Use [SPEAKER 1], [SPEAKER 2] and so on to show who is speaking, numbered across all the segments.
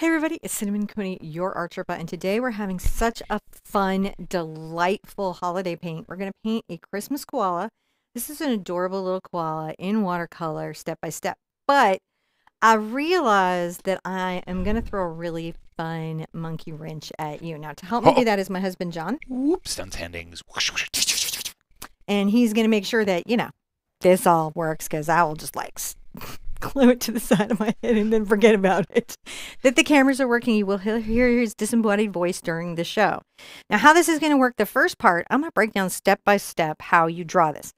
[SPEAKER 1] Hey everybody, it's Cinnamon Cooney, your art Sherpa, and today we're having such a fun, delightful holiday paint. We're going to paint a Christmas koala. This is an adorable little koala in watercolor, step by step. But I realized that I am going to throw a really fun monkey wrench at you. Now, to help me
[SPEAKER 2] Uh-oh.
[SPEAKER 1] do that is my husband, John,
[SPEAKER 2] Whoops, done handings.
[SPEAKER 1] and he's going to make sure that, you know, this all works because I will just like glue it to the side of my head and then forget about it. That the cameras are working. You will hear his disembodied voice during the show. Now, how this is going to work, the first part, I'm going to break down step by step how you draw this.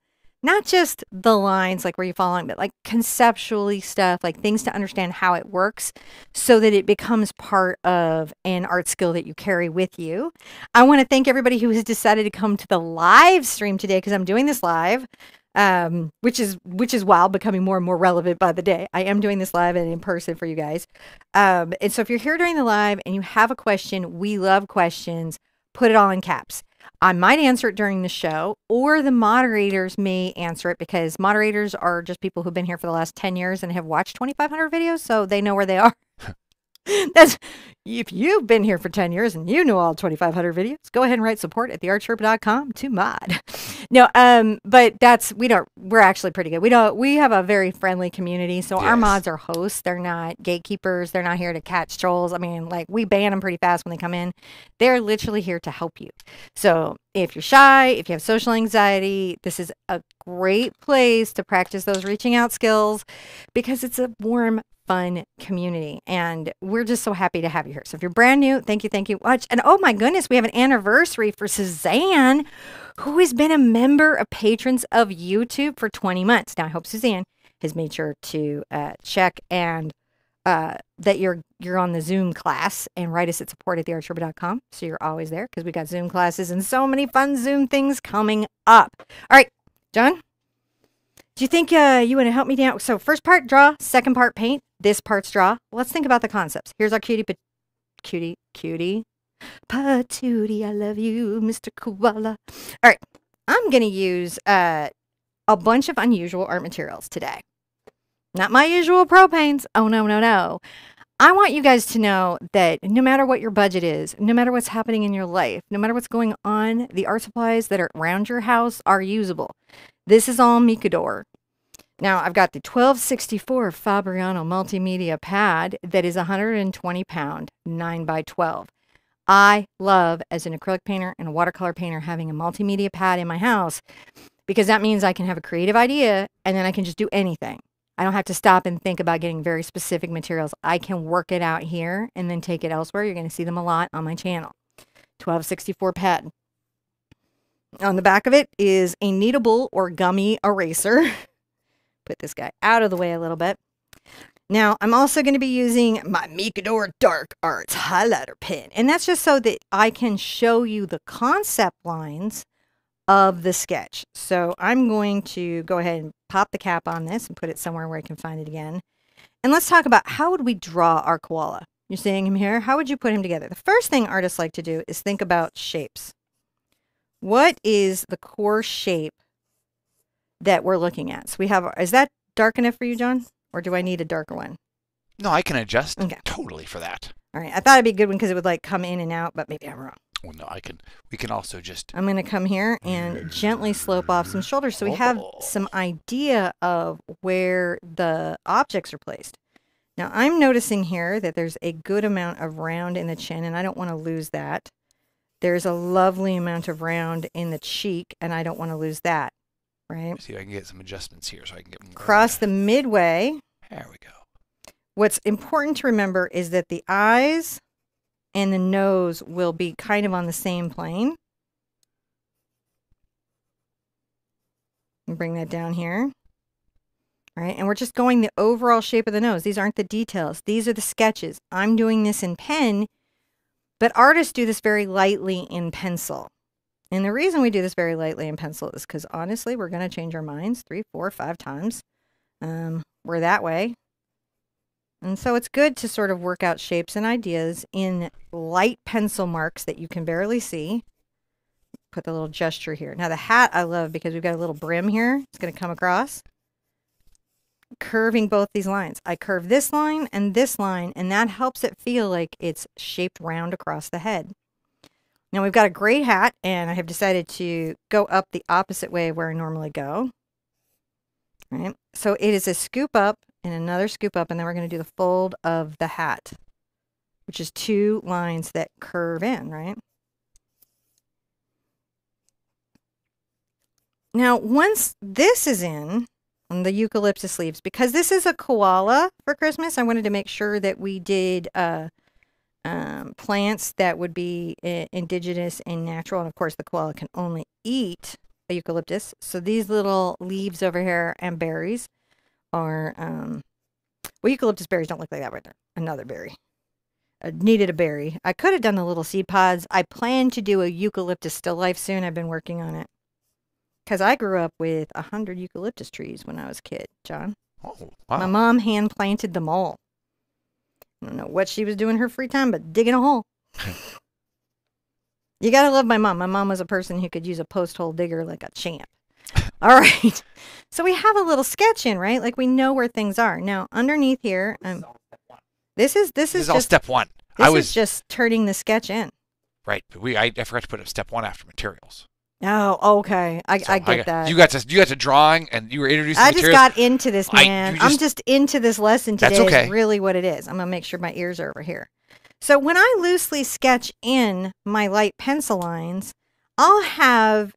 [SPEAKER 1] Not just the lines, like where you follow, but like conceptually stuff, like things to understand how it works so that it becomes part of an art skill that you carry with you. I want to thank everybody who has decided to come to the live stream today because I'm doing this live um, which is which is wild, becoming more and more relevant by the day. I am doing this live and in person for you guys. Um, and so if you're here during the live and you have a question, we love questions. Put it all in caps. I might answer it during the show, or the moderators may answer it because moderators are just people who've been here for the last 10 years and have watched 2,500 videos, so they know where they are. That's if you've been here for 10 years and you know all 2,500 videos, go ahead and write support at theartsherpa.com to mod. No, um, but that's we don't. We're actually pretty good. We don't. We have a very friendly community. So our mods are hosts. They're not gatekeepers. They're not here to catch trolls. I mean, like we ban them pretty fast when they come in. They're literally here to help you. So if you're shy, if you have social anxiety, this is a great place to practice those reaching out skills because it's a warm, fun community. And we're just so happy to have you here. So if you're brand new, thank you, thank you much. And oh my goodness, we have an anniversary for Suzanne, who has been a member of patrons of YouTube for 20 months. Now I hope Suzanne has made sure to uh, check and uh, that you're you're on the Zoom class and write us at support at theartsherpa.com so you're always there because we got Zoom classes and so many fun Zoom things coming up. All right, John, do you think uh, you want to help me down? So first part draw, second part paint, this part's draw. Let's think about the concepts. Here's our cutie, but cutie, cutie, patootie. I love you, Mr. Koala. All right, I'm gonna use uh, a bunch of unusual art materials today. Not my usual propanes. Oh, no, no, no. I want you guys to know that no matter what your budget is, no matter what's happening in your life, no matter what's going on, the art supplies that are around your house are usable. This is all Micador. Now, I've got the 1264 Fabriano multimedia pad that is 120 pound, 9 by 12. I love, as an acrylic painter and a watercolor painter, having a multimedia pad in my house because that means I can have a creative idea and then I can just do anything. I don't have to stop and think about getting very specific materials. I can work it out here and then take it elsewhere. You're going to see them a lot on my channel. 1264 pad. On the back of it is a kneadable or gummy eraser. Put this guy out of the way a little bit. Now, I'm also going to be using my Micador Dark Arts highlighter pen. And that's just so that I can show you the concept lines of the sketch. So I'm going to go ahead and pop the cap on this and put it somewhere where I can find it again. And let's talk about how would we draw our koala? You're seeing him here. How would you put him together? The first thing artists like to do is think about shapes. What is the core shape that we're looking at? So we have, is that dark enough for you, John? Or do I need a darker one?
[SPEAKER 2] No, I can adjust
[SPEAKER 1] Okay.
[SPEAKER 2] totally for that.
[SPEAKER 1] All right. I thought it'd be a good one because it would like come in and out, but maybe I'm wrong.
[SPEAKER 2] Well, no, I can. We can also just.
[SPEAKER 1] I'm going to come here and gently slope off some shoulders so we have
[SPEAKER 2] Oh.
[SPEAKER 1] some idea of where the objects are placed. Now, I'm noticing here that there's a good amount of round in the chin, and I don't want to lose that. There's a lovely amount of round in the cheek, and I don't want to lose that, right?
[SPEAKER 2] See if I can get some adjustments here, so I can get more.
[SPEAKER 1] Across the midway,
[SPEAKER 2] There we go.
[SPEAKER 1] what's important to remember is that the eyes and the nose will be kind of on the same plane. And bring that down here. All right, and we're just going the overall shape of the nose. These aren't the details. These are the sketches. I'm doing this in pen, but artists do this very lightly in pencil. And the reason we do this very lightly in pencil is because honestly, we're going to change our minds three, four, five times. Um, we're that way. And so it's good to sort of work out shapes and ideas in light pencil marks that you can barely see. Put the little gesture here. Now the hat I love because we've got a little brim here. It's going to come across. Curving both these lines. I curve this line and this line, and that helps it feel like it's shaped round across the head. Now we've got a great hat, and I have decided to go up the opposite way where I normally go. Right. So it is a scoop up and another scoop up, and then we're going to do the fold of the hat, which is two lines that curve in, right? Now, once this is in, on the eucalyptus leaves, because this is a koala for Christmas, I wanted to make sure that we did uh, um, plants that would be uh, indigenous and natural. And of course, the koala can only eat a eucalyptus. So these little leaves over here and berries are, um, well, eucalyptus berries don't look like that right there. Another berry. I needed a berry. I could have done the little seed pods. I plan to do a eucalyptus still life soon. I've been working on it. Because I grew up with a hundred eucalyptus trees when I was a kid, John.
[SPEAKER 2] Oh, wow.
[SPEAKER 1] My mom hand planted them all. I don't know what she was doing her free time, but digging a hole. you gotta love my mom. My mom was a person who could use a post hole digger like a champ. All right. So we have a little sketch in, right? Like we know where things are. Now underneath here, um, this is this
[SPEAKER 2] This
[SPEAKER 1] is
[SPEAKER 2] is all step one.
[SPEAKER 1] this
[SPEAKER 2] I was
[SPEAKER 1] is just turning the sketch in.
[SPEAKER 2] right, but we I, I forgot to put up step one after materials.
[SPEAKER 1] Oh, okay. I,
[SPEAKER 2] So
[SPEAKER 1] I get
[SPEAKER 2] got-
[SPEAKER 1] that.
[SPEAKER 2] You got to you got to drawing and you were introducing
[SPEAKER 1] I just got into this,
[SPEAKER 2] I-
[SPEAKER 1] man. I'm
[SPEAKER 2] just-
[SPEAKER 1] just into this lesson today.
[SPEAKER 2] That's okay.
[SPEAKER 1] Is really what it is. I'm gonna make sure my ears are over here. So when I loosely sketch in my light pencil lines, I'll have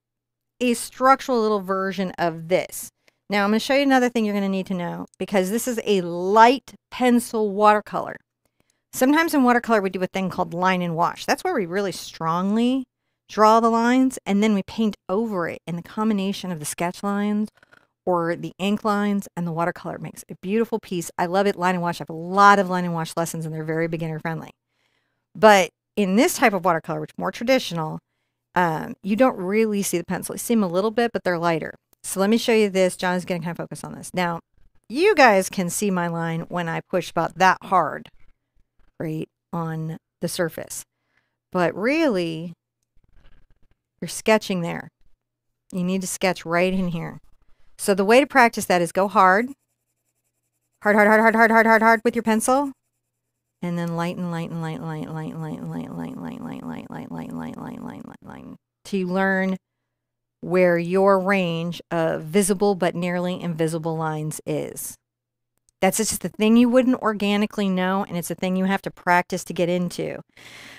[SPEAKER 1] a structural little version of this. Now I'm gonna show you another thing you're gonna need to know because this is a light pencil watercolor. Sometimes in watercolor we do a thing called line and wash. That's where we really strongly draw the lines and then we paint over it and the combination of the sketch lines or the ink lines and the watercolor makes a beautiful piece. I love it. Line and wash. I have a lot of line and wash lessons and they're very beginner friendly. But in this type of watercolor, which is more traditional, um, you don't really see the pencil. You see them a little bit, but they're lighter. So let me show you this. John is going to kind of focus on this. Now, you guys can see my line when I push about that hard, right, on the surface. But really, you're sketching there. You need to sketch right in here. So the way to practice that is go hard. Hard, hard, hard, hard, hard, hard, hard, hard with your pencil. And then lighten, lighten, light, light, light, light, light, light, light, light, light, light, light, light, light, light, light, light. To learn where your range of visible but nearly invisible lines is. That's just the thing you wouldn't organically know, and it's a thing you have to practice to get into.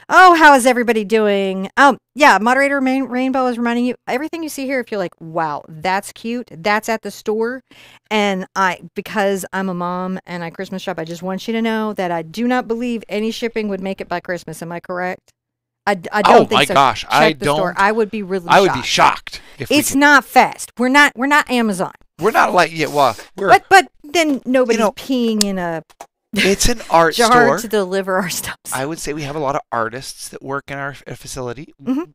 [SPEAKER 1] Oh, how is everybody doing? Um, yeah, moderator main, Rainbow is reminding you everything you see here. If you're like, wow, that's cute, that's at the store, and I because I'm a mom and I Christmas shop, I just want you to know that I do not believe any shipping would make it by Christmas. Am I correct? I don't
[SPEAKER 2] oh
[SPEAKER 1] think
[SPEAKER 2] my
[SPEAKER 1] so.
[SPEAKER 2] gosh,
[SPEAKER 1] Check
[SPEAKER 2] I
[SPEAKER 1] the store.
[SPEAKER 2] don't.
[SPEAKER 1] I would be really.
[SPEAKER 2] I would
[SPEAKER 1] shocked.
[SPEAKER 2] be shocked if
[SPEAKER 1] It's not fast. We're not. We're not Amazon.
[SPEAKER 2] We're not like yeah. Well, we're
[SPEAKER 1] But but then nobody's
[SPEAKER 2] know,
[SPEAKER 1] peeing in a
[SPEAKER 2] it's an art
[SPEAKER 1] jar
[SPEAKER 2] store.
[SPEAKER 1] to deliver our stuff.
[SPEAKER 2] I would say we have a lot of artists that work in our uh, facility.
[SPEAKER 1] Mhm.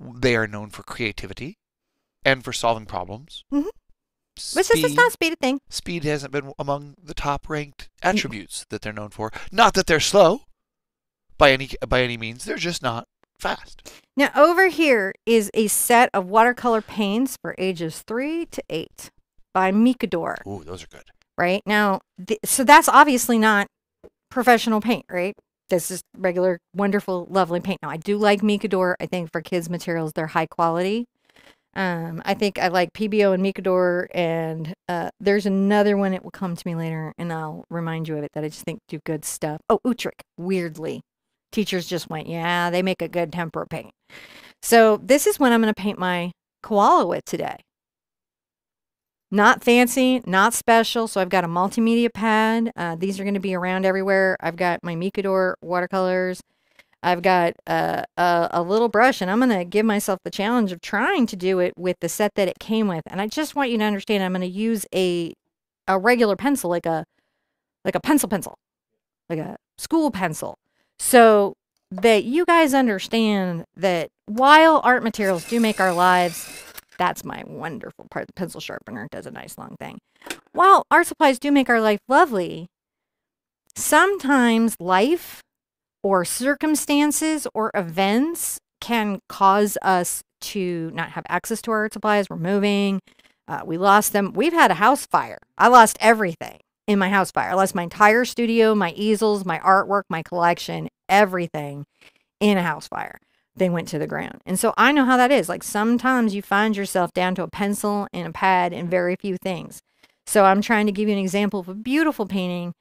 [SPEAKER 2] They are known for creativity and for solving problems.
[SPEAKER 1] Mhm. It's just it's
[SPEAKER 2] Speed-
[SPEAKER 1] not a speed thing.
[SPEAKER 2] speed hasn't been among the top ranked attributes that they're known for. Not that they're slow by any by any means. They're just not fast.
[SPEAKER 1] Now over here is a set of watercolor paints for ages three to eight by Micador.
[SPEAKER 2] Ooh, those are good.
[SPEAKER 1] Right now, th- so that's obviously not professional paint, right? This is regular, wonderful, lovely paint. Now I do like Micador. I think for kids materials, they're high quality. Um, I think I like PBO and Micador, and uh, there's another one. It will come to me later, and I'll remind you of it. That I just think do good stuff. Oh, Utrecht. Weirdly, teachers just went, yeah, they make a good tempera paint. So this is what I'm going to paint my koala with today. Not fancy, not special. So I've got a multimedia pad. Uh, these are going to be around everywhere. I've got my Micador watercolors. I've got uh, a, a little brush, and I'm going to give myself the challenge of trying to do it with the set that it came with. And I just want you to understand, I'm going to use a a regular pencil, like a like a pencil pencil, like a school pencil, so that you guys understand that while art materials do make our lives, that's my wonderful part. The pencil sharpener does a nice long thing. While art supplies do make our life lovely, sometimes life or circumstances or events can cause us to not have access to our art supplies. We're moving, uh, we lost them. We've had a house fire. I lost everything. in my house fire. I lost my entire studio, my easels, my artwork, my collection, everything in a house fire. They went to the ground. And so I know how that is. Like sometimes you find yourself down to a pencil and a pad and very few things. So I'm trying to give you an example of a beautiful painting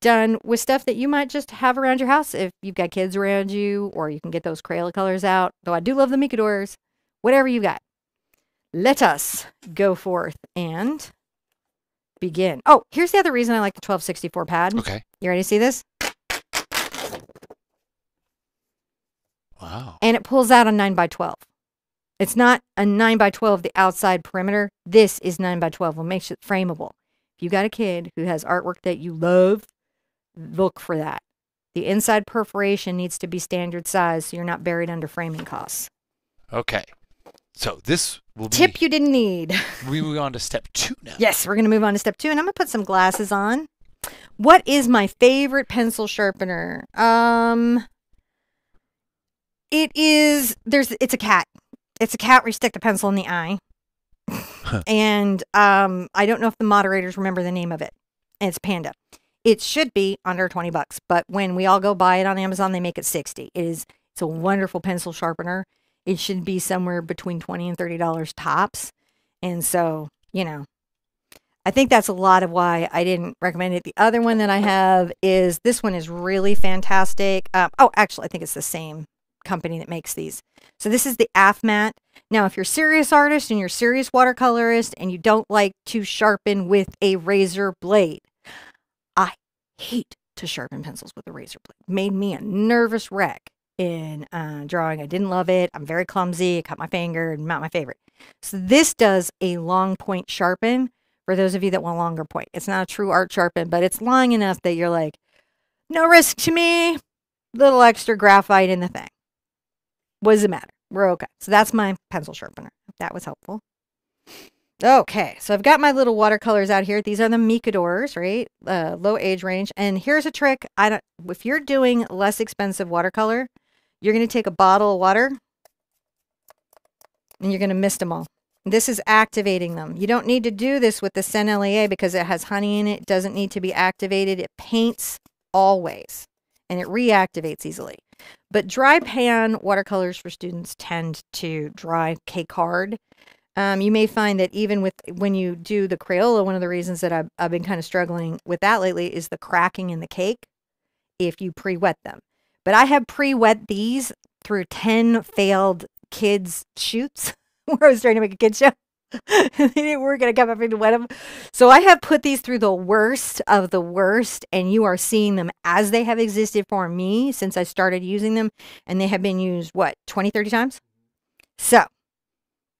[SPEAKER 1] done with stuff that you might just have around your house if you've got kids around you, or you can get those Crayola colors out. Though I do love the Micadors, whatever you got. Let us go forth and begin. Oh, here's the other reason I like the 1264 pad.
[SPEAKER 2] Okay.
[SPEAKER 1] You ready to see this?
[SPEAKER 2] Wow.
[SPEAKER 1] And it pulls out a 9 by 12. It's not a 9 by 12 the outside perimeter. This is 9 by 12 what makes it frameable. If you got a kid who has artwork that you love, look for that. The inside perforation needs to be standard size so you're not buried under framing costs.
[SPEAKER 2] Okay. So this will be.
[SPEAKER 1] Tip you didn't need.
[SPEAKER 2] We move on to step two now.
[SPEAKER 1] Yes, we're going to move on to step two, and I'm going to put some glasses on. What is my favorite pencil sharpener? Um, it is there's it's a cat. It's a cat where you stick the pencil in the eye, and um, I don't know if the moderators remember the name of it. And it's Panda. It should be under twenty bucks, but when we all go buy it on Amazon, they make it sixty. It is it's a wonderful pencil sharpener. It should be somewhere between twenty and thirty dollars tops, and so you know I think that's a lot of why I didn't recommend it. The other one that I have is this one is really fantastic. Um, oh, actually, I think it's the same company that makes these. So this is the AFMAT. Now, if you're a serious artist and you're a serious watercolorist and you don't like to sharpen with a razor blade, I hate to sharpen pencils with a razor blade. Made me a nervous wreck in uh, drawing. I didn't love it. I'm very clumsy. I cut my finger, and not my favorite. So this does a long point sharpen for those of you that want longer point. It's not a true art sharpen, but it's long enough that you're like, no risk to me, little extra graphite in the thing. What does it matter? We're okay. So that's my pencil sharpener. That was helpful. Okay, so I've got my little watercolors out here. These are the Micadors, right? Uh, low age range. And here's a trick. I don't. If you're doing less expensive watercolor, you're going to take a bottle of water and you're going to mist them all. This is activating them. You don't need to do this with the Sennelier because it has honey in it. It doesn't need to be activated. It paints always and it reactivates easily. But dry pan watercolors for students tend to dry cake hard. Um, you may find that even with when you do the Crayola, one of the reasons that I've, I've been kind of struggling with that lately is the cracking in the cake if you pre-wet them. But I have pre-wet these through 10 failed kids shoots where I was trying to make a kid show. they didn't work and I kept having to wet them. So I have put these through the worst of the worst, and you are seeing them as they have existed for me since I started using them. And they have been used, what, 20, 30 times? So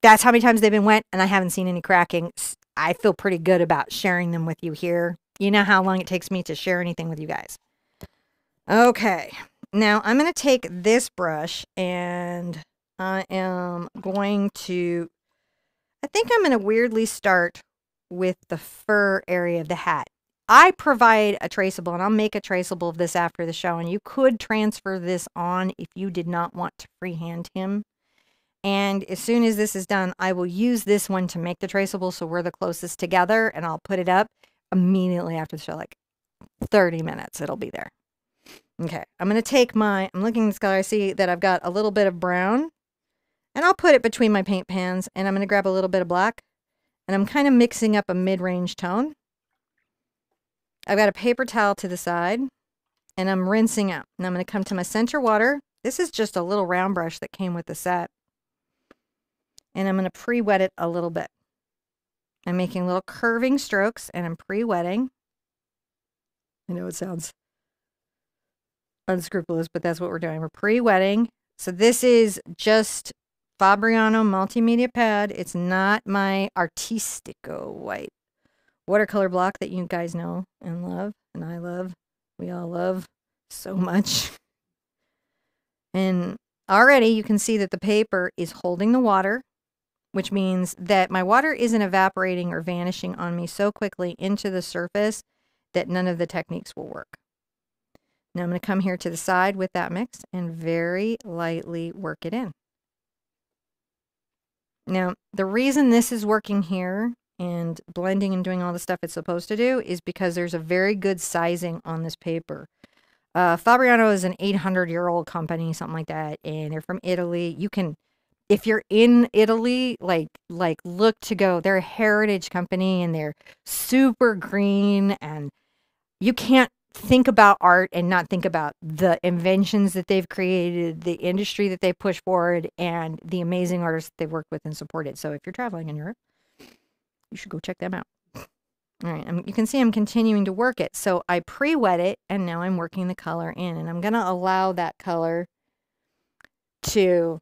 [SPEAKER 1] that's how many times they've been wet, and I haven't seen any cracking. I feel pretty good about sharing them with you here. You know how long it takes me to share anything with you guys. Okay, now I'm going to take this brush and I am going to, I think I'm going to weirdly start with the fur area of the hat. I provide a traceable, and I'll make a traceable of this after the show, and you could transfer this on if you did not want to freehand him. And as soon as this is done, I will use this one to make the traceable so we're the closest together, and I'll put it up immediately after the show, like 30 minutes, it'll be there. Okay, I'm going to take my, I'm looking at this color, I see that I've got a little bit of brown, and I'll put it between my paint pans, and I'm going to grab a little bit of black, and I'm kind of mixing up a mid-range tone. I've got a paper towel to the side, and I'm rinsing out. And I'm going to come to my center water. This is just a little round brush that came with the set. And I'm going to pre-wet it a little bit. I'm making little curving strokes, and I'm pre-wetting. I know it sounds unscrupulous, but that's what we're doing. We're pre-wetting. So this is just Fabriano multimedia pad. It's not my Artistico white watercolor block that you guys know and love, and I love. We all love so much. And already you can see that the paper is holding the water, which means that my water isn't evaporating or vanishing on me so quickly into the surface that none of the techniques will work. Now I'm going to come here to the side with that mix and very lightly work it in. Now, the reason this is working here and blending and doing all the stuff it's supposed to do is because there's a very good sizing on this paper. Uh, Fabriano is an 800 year old company, something like that, and they're from Italy. You can, if you're in Italy, like like look to go. They're a heritage company, and they're super green, and you can't think about art and not think about the inventions that they've created, the industry that they push forward, and the amazing artists that they've worked with and supported. So if you're traveling in Europe, you should go check them out. All right, I'm, you can see I'm continuing to work it. So I pre-wet it, and now I'm working the color in, and I'm going to allow that color to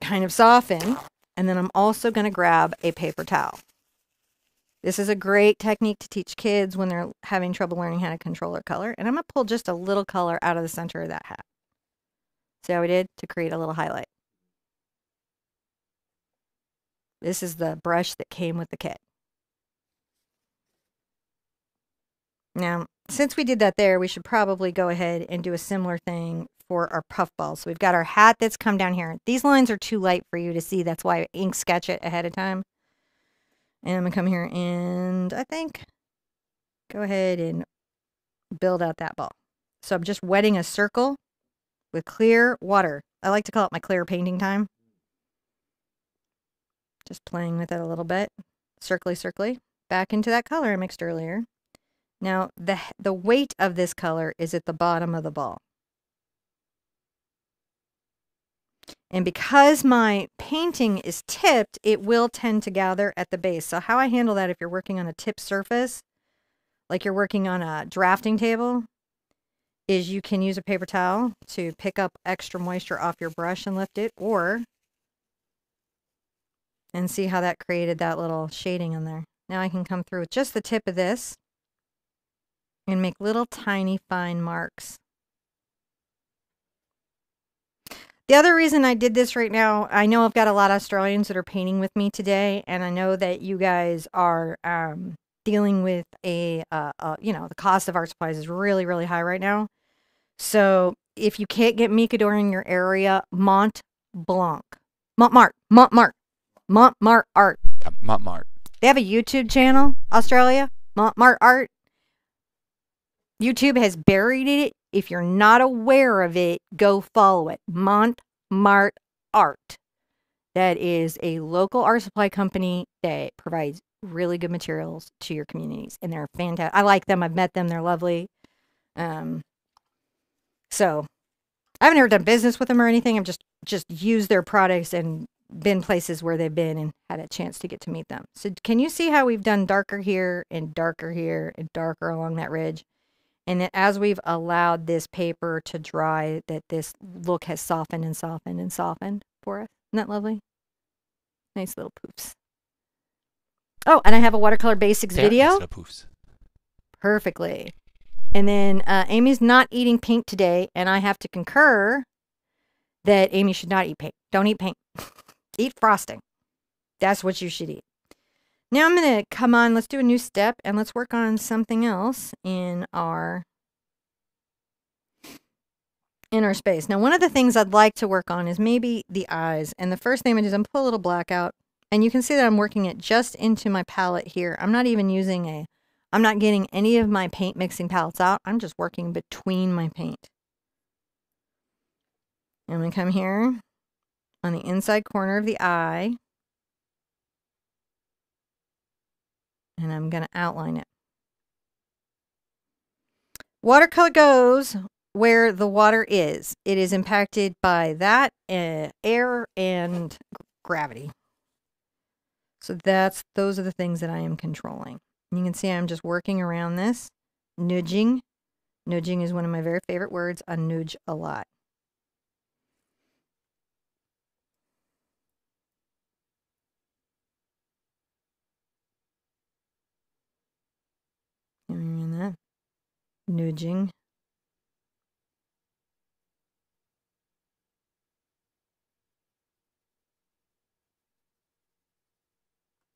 [SPEAKER 1] kind of soften, and then I'm also going to grab a paper towel. This is a great technique to teach kids when they're having trouble learning how to control their color. And I'm going to pull just a little color out of the center of that hat. See how we did to create a little highlight. This is the brush that came with the kit. Now, since we did that there, we should probably go ahead and do a similar thing for our puff balls. So we've got our hat that's come down here. These lines are too light for you to see. That's why I ink sketch it ahead of time. And I'm going to come here and I think go ahead and build out that ball. So I'm just wetting a circle with clear water. I like to call it my clear painting time. Just playing with it a little bit. Circly, circly. Back into that color I mixed earlier. Now, the, the weight of this color is at the bottom of the ball. And because my painting is tipped, it will tend to gather at the base. So how I handle that if you're working on a tipped surface, like you're working on a drafting table, is you can use a paper towel to pick up extra moisture off your brush and lift it, or and see how that created that little shading in there. Now I can come through with just the tip of this and make little tiny fine marks. The other reason I did this right now, I know I've got a lot of Australians that are painting with me today, and I know that you guys are um, dealing with a, uh, uh, you know, the cost of art supplies is really, really high right now. So if you can't get Micador in your area, Mont Blanc, Montmartre, Montmartre, Montmartre Art.
[SPEAKER 2] Montmartre.
[SPEAKER 1] They have a YouTube channel, Australia, Montmartre Art. YouTube has buried it. If you're not aware of it, go follow it. Montmartre Art. That is a local art supply company that provides really good materials to your communities, and they're fantastic. I like them. I've met them. They're lovely. Um, so I haven't ever done business with them or anything. I've just just used their products and been places where they've been and had a chance to get to meet them. So can you see how we've done darker here and darker here and darker along that ridge? And then as we've allowed this paper to dry, that this look has softened and softened and softened for us. Isn't that lovely? Nice little poofs. Oh, and I have a watercolor basics
[SPEAKER 2] are
[SPEAKER 1] video.
[SPEAKER 2] poofs.
[SPEAKER 1] Perfectly. And then uh, Amy's not eating paint today, and I have to concur that Amy should not eat paint. Don't eat paint. eat frosting. That's what you should eat. Now I'm going to come on, let's do a new step, and let's work on something else in our in our space. Now, one of the things I'd like to work on is maybe the eyes. And the first thing I'm going to do is I'm pull a little black out. And you can see that I'm working it just into my palette here. I'm not even using a I'm not getting any of my paint mixing palettes out. I'm just working between my paint. I'm going to come here on the inside corner of the eye. And I'm going to outline it. Watercolor goes where the water is. It is impacted by that, uh, air, and gravity. So that's those are the things that I am controlling. You can see I'm just working around this, nudging. Nudging is one of my very favorite words. I nudge a lot. And that nudging.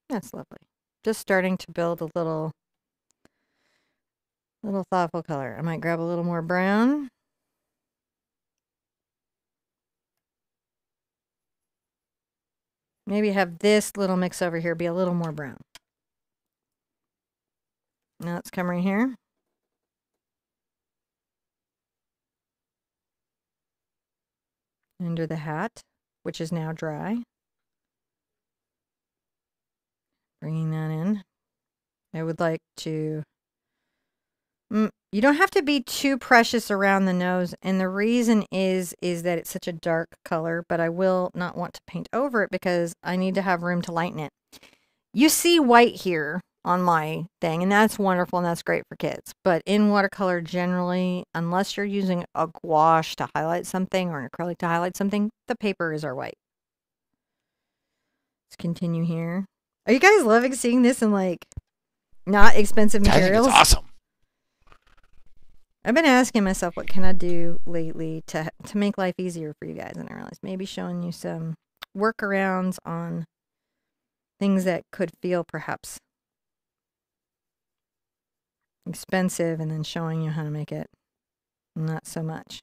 [SPEAKER 1] That's lovely. Just starting to build a little little thoughtful color. I might grab a little more brown. Maybe have this little mix over here be a little more brown. Now let's come right here. Under the hat, which is now dry. Bringing that in. I would like to Mm, you don't have to be too precious around the nose. And the reason is, is that it's such a dark color, but I will not want to paint over it because I need to have room to lighten it. You see white here on my thing, and that's wonderful and that's great for kids. But in watercolor, generally, unless you're using a gouache to highlight something or an acrylic to highlight something, the paper is our white. Let's continue here. Are you guys loving seeing this in like not expensive materials?
[SPEAKER 2] Awesome.
[SPEAKER 1] I've been asking myself, what can I do lately to to make life easier for you guys? And I realized maybe showing you some workarounds on things that could feel perhaps expensive, and then showing you how to make it not so much.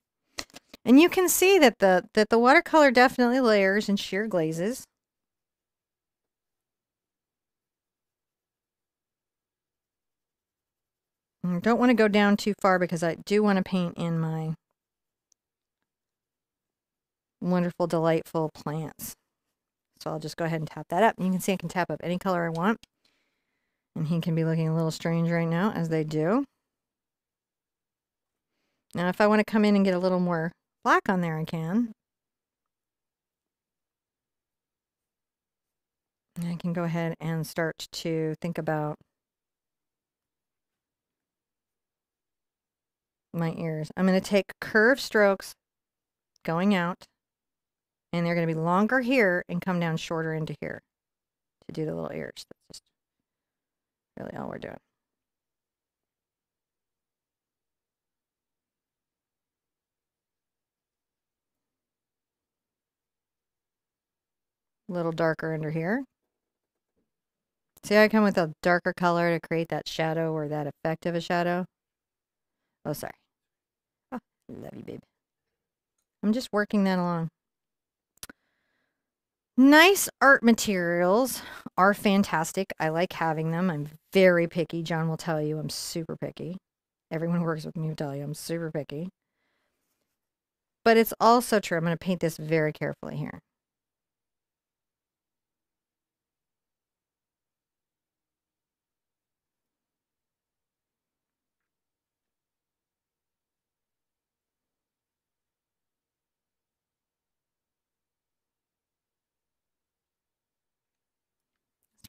[SPEAKER 1] And you can see that the that the watercolor definitely layers and sheer glazes. I don't want to go down too far because I do want to paint in my wonderful, delightful plants. So I'll just go ahead and tap that up. You can see I can tap up any color I want. And he can be looking a little strange right now, as they do. Now, if I want to come in and get a little more black on there, I can. And I can go ahead and start to think about my ears. I'm going to take curved strokes going out, and they're going to be longer here and come down shorter into here to do the little ears. That's just really all we're doing. A little darker under here. See I come with a darker color to create that shadow or that effect of a shadow? Oh, sorry. Oh, love you, babe. I'm just working that along. Nice art materials are fantastic. I like having them. I'm very picky. John will tell you I'm super picky. Everyone who works with me will tell you I'm super picky. But it's also true. I'm going to paint this very carefully here.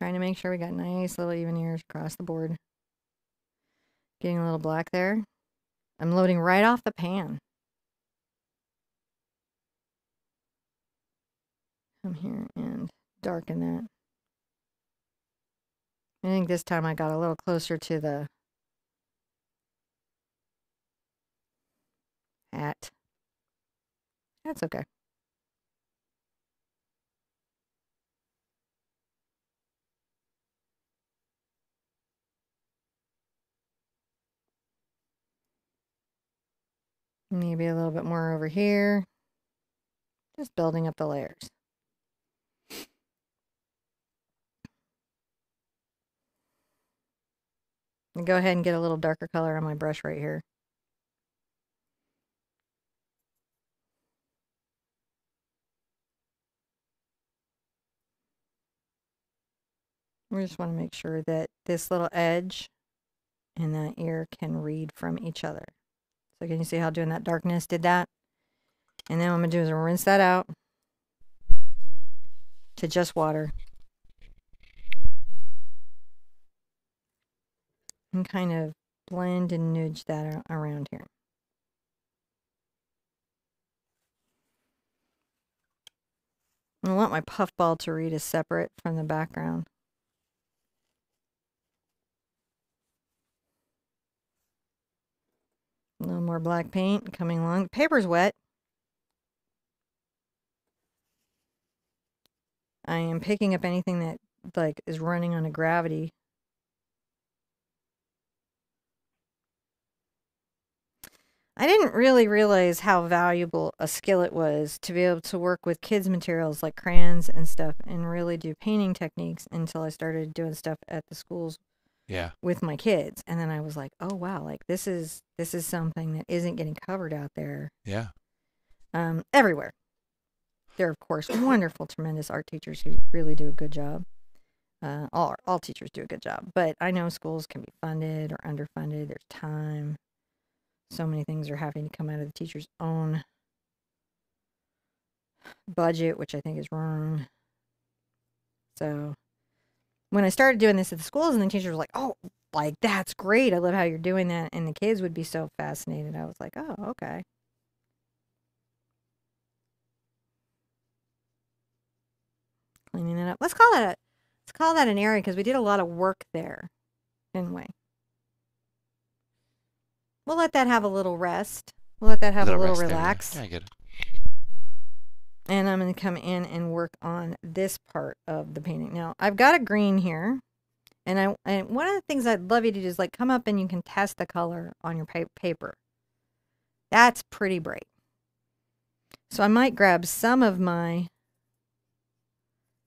[SPEAKER 1] Trying to make sure we got nice little even ears across the board. Getting a little black there. I'm loading right off the pan. Come here and darken that. I think this time I got a little closer to the hat. That's okay. Maybe a little bit more over here. Just building up the layers. Go ahead and get a little darker color on my brush right here. We just want to make sure that this little edge and that ear can read from each other. So can you see how doing that darkness did that? And then what I'm going to do is rinse that out to just water. And kind of blend and nudge that around here. I want my puffball to read as separate from the background. A little more black paint coming along. The paper's wet. I am picking up anything that like is running on a gravity. I didn't really realize how valuable a skill it was to be able to work with kids' materials like crayons and stuff and really do painting techniques until I started doing stuff at the schools
[SPEAKER 2] Yeah.
[SPEAKER 1] with my kids. And then I was like, oh wow, like this is this is something that isn't getting covered out there
[SPEAKER 2] Yeah.
[SPEAKER 1] um, everywhere. There are, of course, wonderful, tremendous art teachers who really do a good job. Uh, all all teachers do a good job, but I know schools can be funded or underfunded. There's time. So many things are having to come out of the teacher's own budget, which I think is wrong. So when I started doing this at the schools, and the teachers were like, "Oh, like that's great! I love how you're doing that," and the kids would be so fascinated. I was like, "Oh, okay." cleaning it up. Let's call that a, let's call that an area because we did a lot of work there, didn't we? We'll let that have a little rest. We'll let that have a little
[SPEAKER 2] rest there,
[SPEAKER 1] relax.
[SPEAKER 2] Yeah, I get it.
[SPEAKER 1] And I'm going to come in and work on this part of the painting. Now, I've got a green here. And I and one of the things I'd love you to do is like come up and you can test the color on your pa- paper. That's pretty bright. So I might grab some of my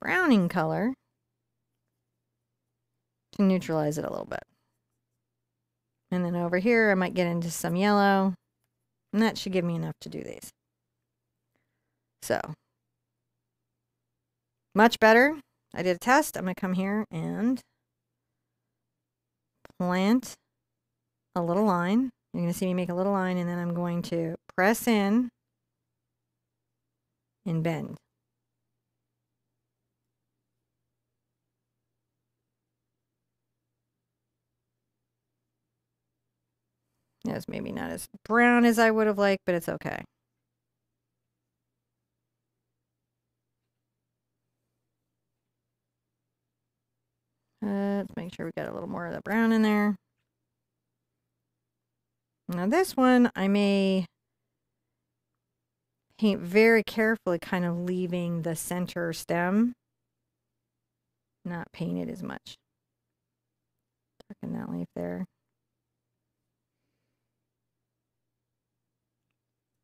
[SPEAKER 1] browning color to neutralize it a little bit. And then over here, I might get into some yellow. And that should give me enough to do these. So, much better. I did a test. I'm going to come here and plant a little line. You're going to see me make a little line, and then I'm going to press in and bend. It's maybe not as brown as I would have liked, but it's okay. Let's make sure we got a little more of the brown in there. Now this one, I may paint very carefully, kind of leaving the center stem. Not paint it as much. Darken that leaf there.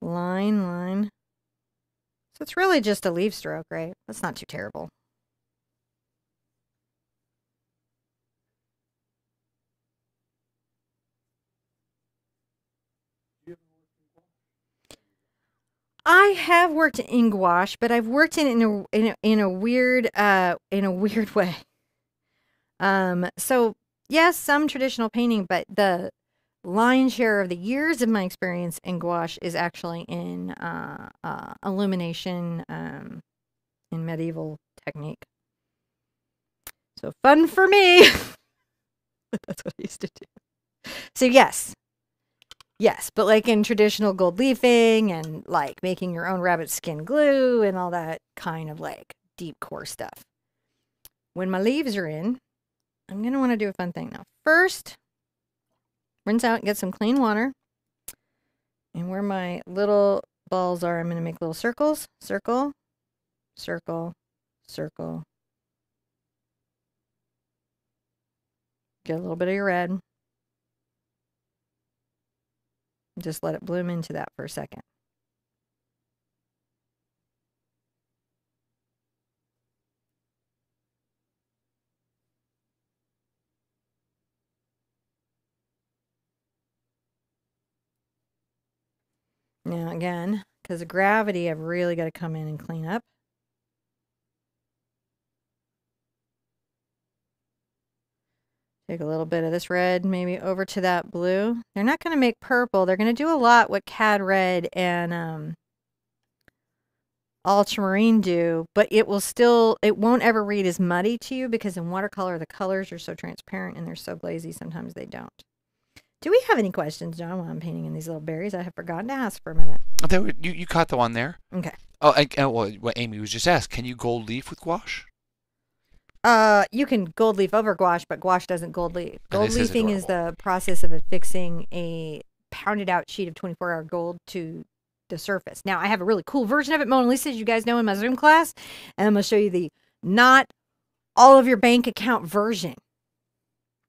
[SPEAKER 1] Line, line. So it's really just a leaf stroke, right? That's not too terrible. I have worked in gouache, but I've worked in in a in a, in a weird uh in a weird way. Um, so yes, some traditional painting, but the lion's share of the years of my experience in gouache is actually in uh, uh, illumination um, in medieval technique. So fun for me. That's what I used to do. So yes, yes, but like in traditional gold leafing and like making your own rabbit skin glue and all that kind of like deep core stuff. When my leaves are in, I'm gonna want to do a fun thing now. First, rinse out, and get some clean water. And where my little balls are, I'm going to make little circles. Circle, circle, circle. Get a little bit of your red. Just let it bloom into that for a second. Now, again, because of gravity, I've really got to come in and clean up. Take a little bit of this red maybe over to that blue. They're not going to make purple. They're going to do a lot what Cad Red and um, Ultramarine do, but it will still, it won't ever read as muddy to you because in watercolor, the colors are so transparent and they're so glazy, sometimes they don't. Do we have any questions, John, while I'm painting in these little berries? I have forgotten to ask for a minute.
[SPEAKER 2] Were- you, you caught the one there.
[SPEAKER 1] Okay.
[SPEAKER 2] Oh, and, and well, what Amy was just asked, can you gold leaf with gouache?
[SPEAKER 1] Uh, you can gold leaf over gouache, but gouache doesn't gold leaf. Gold
[SPEAKER 2] this is
[SPEAKER 1] leafing is the process of affixing a pounded out sheet of 24 hour gold to the surface. Now, I have a really cool version of it, Mona Lisa, as you guys know in my Zoom class, and I'm going to show you the not all of your bank account version.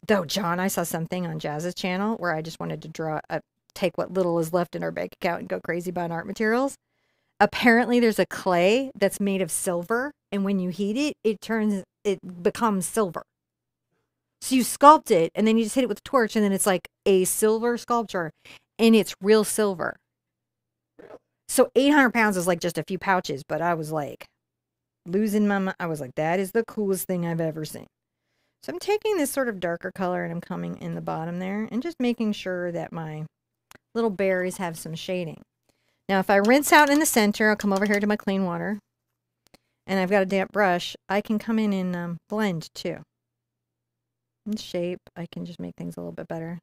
[SPEAKER 1] Though, John, I saw something on Jazz's channel where I just wanted to draw a take what little is left in our bank account and go crazy buying art materials. Apparently, there's a clay that's made of silver, and when you heat it, it turns it becomes silver. So you sculpt it, and then you just hit it with a torch, and then it's like a silver sculpture, and it's real silver. So 800 pounds is like just a few pouches, but I was like losing my mind. I was like, that is the coolest thing I've ever seen. So I'm taking this sort of darker color and I'm coming in the bottom there and just making sure that my little berries have some shading. Now, if I rinse out in the center, I'll come over here to my clean water and I've got a damp brush, I can come in and um, blend too. In shape, I can just make things a little bit better.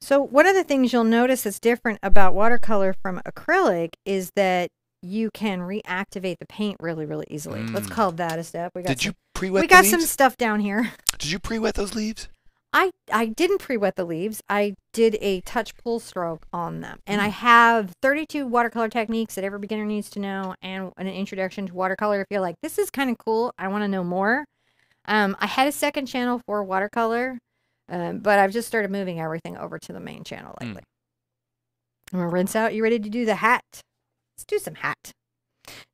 [SPEAKER 1] So one of the things you'll notice that's different about watercolor from acrylic is that you can reactivate the paint really, really easily. Let's
[SPEAKER 2] Mm.
[SPEAKER 1] call that a step. We got
[SPEAKER 2] Did
[SPEAKER 1] some,
[SPEAKER 2] you pre-wet
[SPEAKER 1] we got
[SPEAKER 2] leaves?
[SPEAKER 1] some stuff down here.
[SPEAKER 2] Did you pre-wet those leaves?
[SPEAKER 1] I I didn't pre-wet the leaves. I did a touch pull stroke on them, and I have 32 watercolor techniques that every beginner needs to know, and an introduction to watercolor. If you're like, this is kind of cool, I want to know more. Um, I had a second channel for watercolor, um, but I've just started moving everything over to the main channel
[SPEAKER 2] Mm.
[SPEAKER 1] lately. I'm gonna rinse out. You ready to do the hat? Let's do some hat.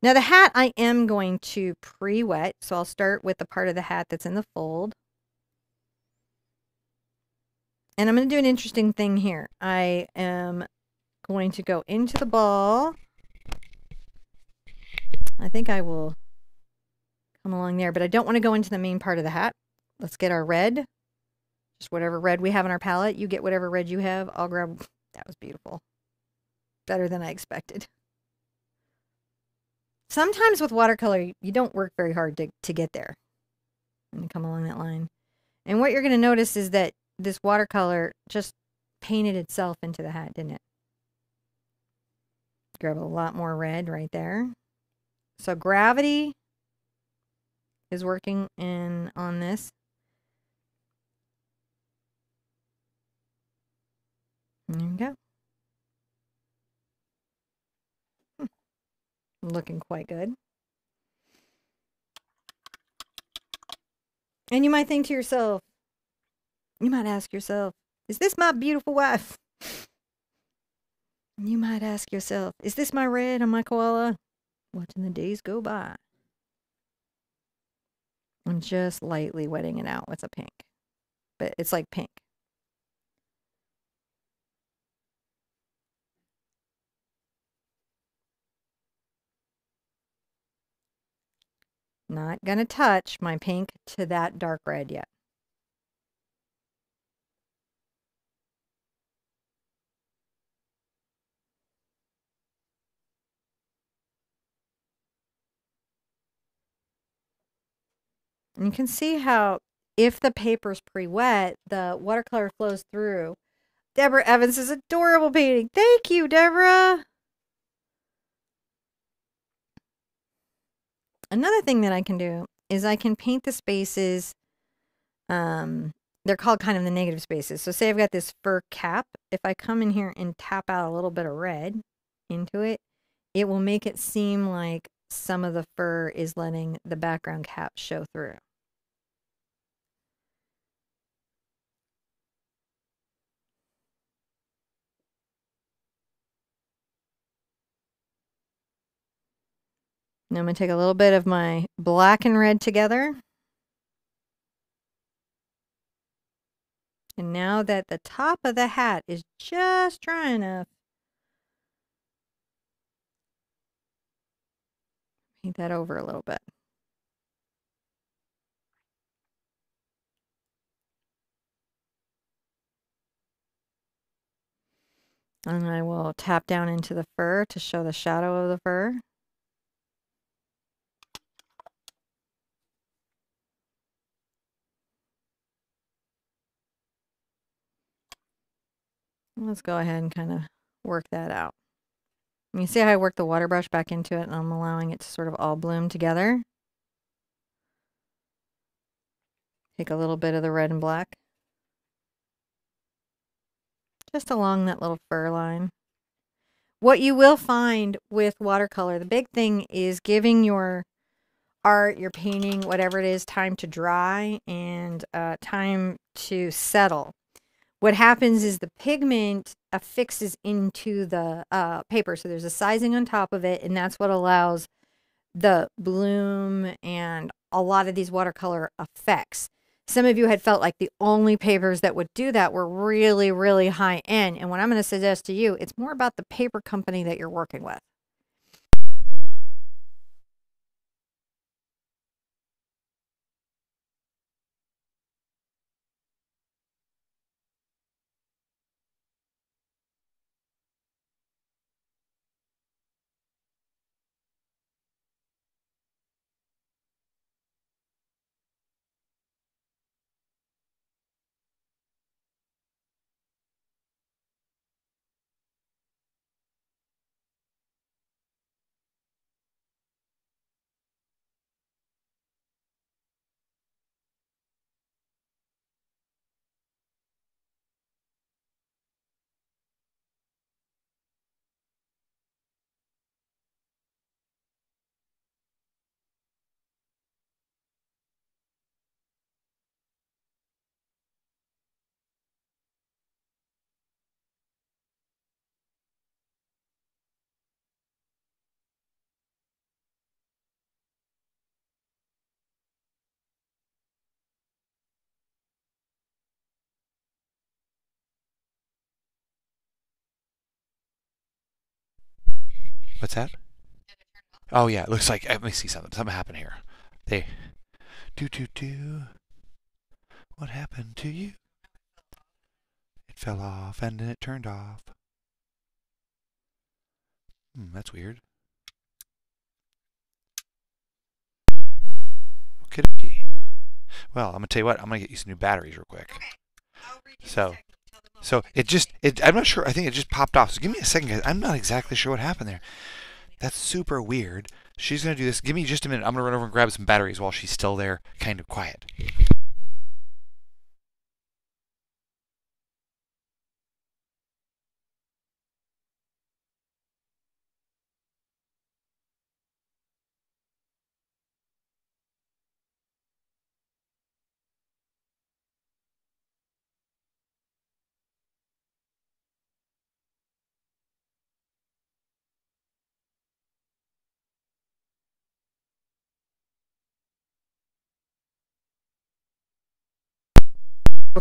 [SPEAKER 1] Now the hat I am going to pre-wet, so I'll start with the part of the hat that's in the fold. And I'm going to do an interesting thing here. I am going to go into the ball. I think I will come along there, but I don't want to go into the main part of the hat. Let's get our red. Just whatever red we have in our palette. You get whatever red you have. I'll grab. That was beautiful. Better than I expected. Sometimes with watercolor, you don't work very hard to, to get there. And come along that line. And what you're going to notice is that this watercolor just painted itself into the hat, didn't it? Grab a lot more red right there. So gravity is working in on this. There you go. Hmm. Looking quite good. And you might think to yourself, you might ask yourself, is this my beautiful wife? You might ask yourself, is this my red on my koala? Watching the days go by. I'm just lightly wetting it out with a pink. But it's like pink. Not going to touch my pink to that dark red yet. And you can see how if the paper's pre-wet, the watercolor flows through. Deborah Evans is adorable painting. Thank you, Deborah. Another thing that I can do is I can paint the spaces. Um, they're called kind of the negative spaces. So say I've got this fur cap. If I come in here and tap out a little bit of red into it, it will make it seem like some of the fur is letting the background cap show through. Now I'm going to take a little bit of my black and red together. And now that the top of the hat is just dry enough, paint that over a little bit. And I will tap down into the fur to show the shadow of the fur. Let's go ahead and kind of work that out. You see how I work the water brush back into it and I'm allowing it to sort of all bloom together? Take a little bit of the red and black. Just along that little fur line. What you will find with watercolor, the big thing is giving your art, you're painting, whatever it is, time to dry and uh, time to settle. What happens is the pigment affixes into the uh, paper. So there's a sizing on top of it, and that's what allows the bloom and a lot of these watercolor effects. Some of you had felt like the only papers that would do that were really, really high end. And what I'm going to suggest to you, it's more about the paper company that you're working with.
[SPEAKER 2] What's that? Oh yeah, it looks like let me see something. Something happened here. They do do do. What happened to you? It fell off and then it turned off. Hmm, that's weird. Okay. Well, I'm gonna tell you what. I'm gonna get you some new batteries real quick. So, so it just, it, I'm not sure. I think it just popped off. So give me a second, guys. I'm not exactly sure what happened there. That's super weird. She's going to do this. Give me just a minute. I'm going to run over and grab some batteries while she's still there, kind of quiet.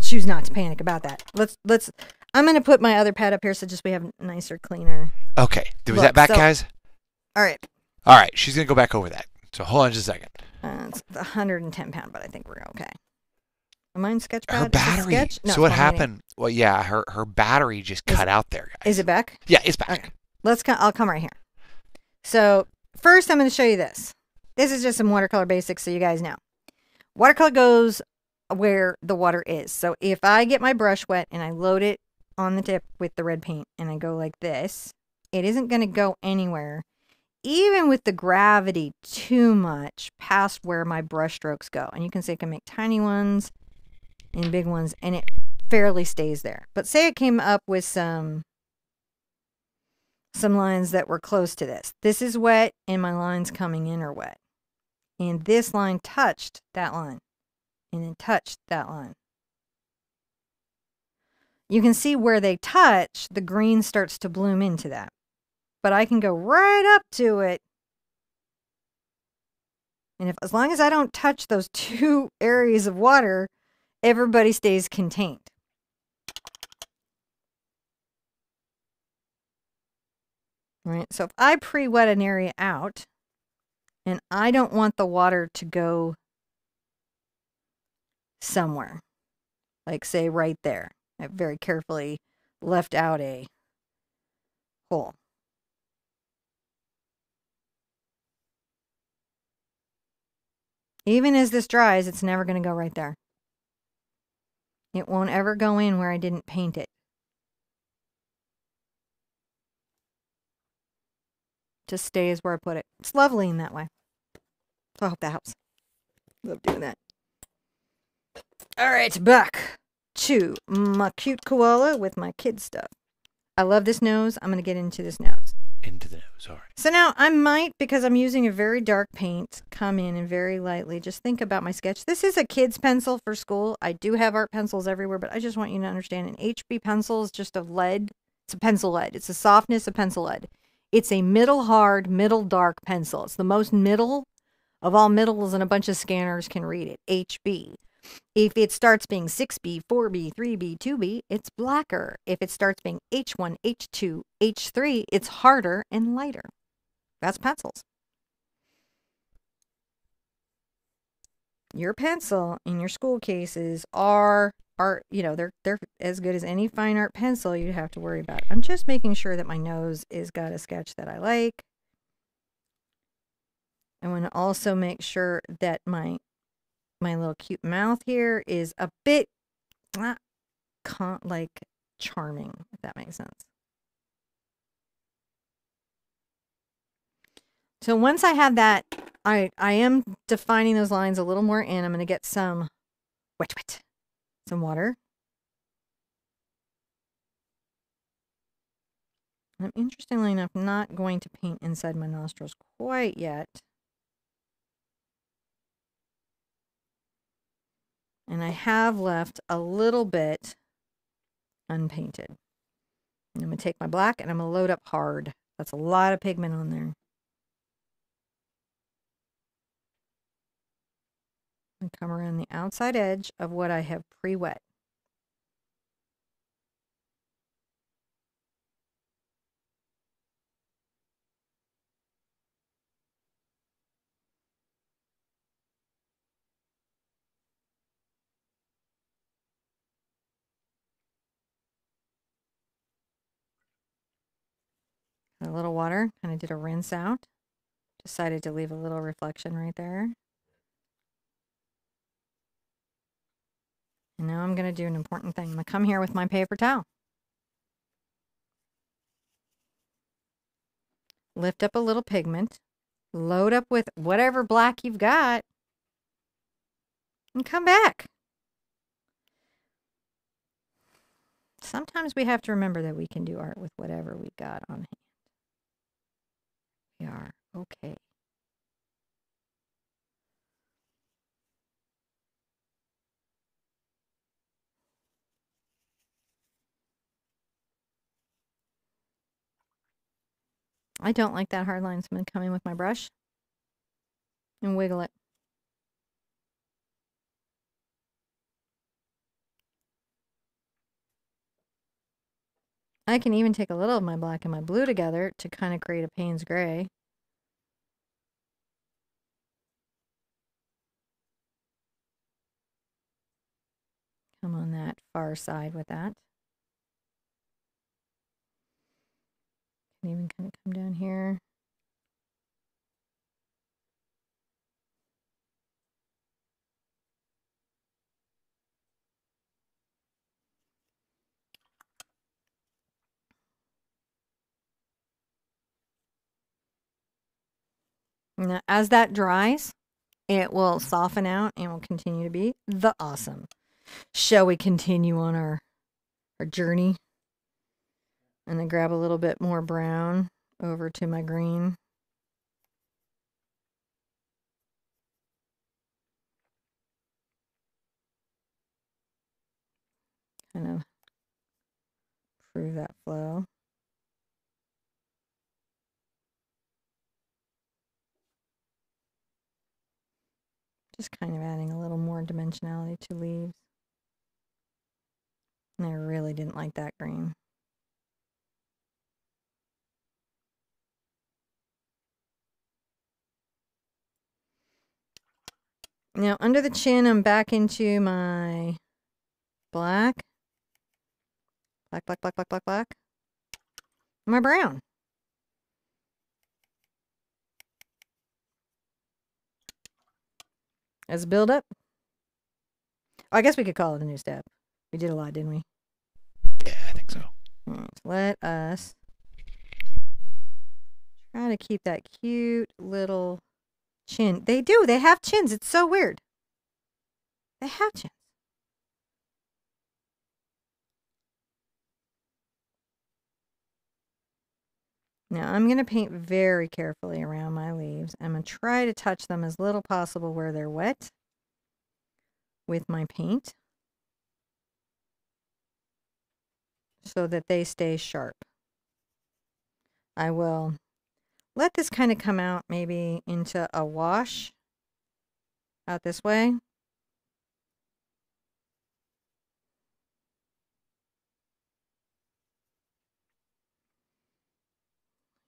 [SPEAKER 1] Choose not to panic about that. Let's let's. I'm gonna put my other pad up here so just we have nicer, cleaner.
[SPEAKER 2] Okay. Was
[SPEAKER 1] Look,
[SPEAKER 2] that back,
[SPEAKER 1] so-
[SPEAKER 2] guys?
[SPEAKER 1] All right.
[SPEAKER 2] All right. She's going to go back over that. So hold on just a second.
[SPEAKER 1] Uh, it's 110 pound, but I think we're okay. Am I in sketch pad?
[SPEAKER 2] Her battery.
[SPEAKER 1] sketch? No,
[SPEAKER 2] so what happened? Well, yeah, her her battery just
[SPEAKER 1] Is
[SPEAKER 2] cut out there, guys.
[SPEAKER 1] Is it back?
[SPEAKER 2] Yeah, it's back.
[SPEAKER 1] Okay. Let's. Co- I'll come right here. So first, I'm going to show you this. This is just some watercolor basics, so you guys know. Watercolor goes where the water is. So if I get my brush wet and I load it on the tip with the red paint and I go like this, it isn't going to go anywhere, even with the gravity too much past where my brush strokes go. And you can see I can make tiny ones and big ones, and it fairly stays there. But say it came up with some some lines that were close to this. This is wet, and my lines coming in are wet. And this line touched that line, and then touched that line. You can see where they touch, the green starts to bloom into that. But I can go right up to it. And if as long as I don't touch those two areas of water, everybody stays contained. Right? So if I pre-wet an area out and I don't want the water to go somewhere, like say right there, I very carefully left out a hole. Even as this dries, it's never going to go right there. It won't ever go in where I didn't paint it. Just stays where I put it. It's lovely in that way. So I hope that helps. Love doing that. All right, back to my cute koala with my kid stuff. I love this nose. I'm going to get into this nose.
[SPEAKER 2] into the nose. All right.
[SPEAKER 1] So now I might, because I'm using a very dark paint, come in and very lightly just think about my sketch. This is a kid's pencil for school. I do have art pencils everywhere, but I just want you to understand an HB pencil is just a lead. It's a pencil lead. It's the softness of pencil lead. It's a middle hard, middle dark pencil. It's the most middle of all middles, and a bunch of scanners can read it. HB. If it starts being 6B, 4B, 3B, 2B, it's blacker. If it starts being H1, H2, H3, it's harder and lighter. That's pencils. Your pencil in your school cases are are you know they're they're as good as any fine art pencil you'd have to worry about. I'm just making sure that my nose is got a sketch that I like. I want to also make sure that my my little cute mouth here is a bit not con- like charming, if that makes sense. So once I have that, I I am defining those lines a little more in. I'm going to get some wet wet, some water. I'm interestingly enough not going to paint inside my nostrils quite yet. And I have left a little bit unpainted. And I'm going to take my black and I'm going to load up hard. That's a lot of pigment on there. And come around the outside edge of what I have pre-wet. Little water, kind of did a rinse out. Decided to leave a little reflection right there. And now I'm going to do an important thing. I'm going to come here with my paper towel. Lift up a little pigment. Load up with whatever black you've got. And come back. Sometimes we have to remember that we can do art with whatever we've got on hand. We are okay. I don't like that hard line, so I'm going to come in with my brush and wiggle it. I can even take a little of my black and my blue together to kind of create a Payne's gray. Come on that far side with that. Can even kind of come down here. Now, as that dries, it will soften out and will continue to be the awesome. Shall we continue on our our journey? And then grab a little bit more brown over to my green. Kind of prove that flow. Just kind of adding a little more dimensionality to leaves. And I really didn't like that green. Now, under the chin, I'm back into my black. Black, black, black, black, black, black. My brown. As a build up. I guess we could call it a new step. We did a lot, didn't we?
[SPEAKER 2] Yeah, I think so.
[SPEAKER 1] Hmm, let us try to keep that cute little chin. They do. They have chins. It's so weird. They have chins. Now I'm going to paint very carefully around my leaves. I'm going to try to touch them as little possible where they're wet with my paint so that they stay sharp. I will let this kind of come out maybe into a wash out this way.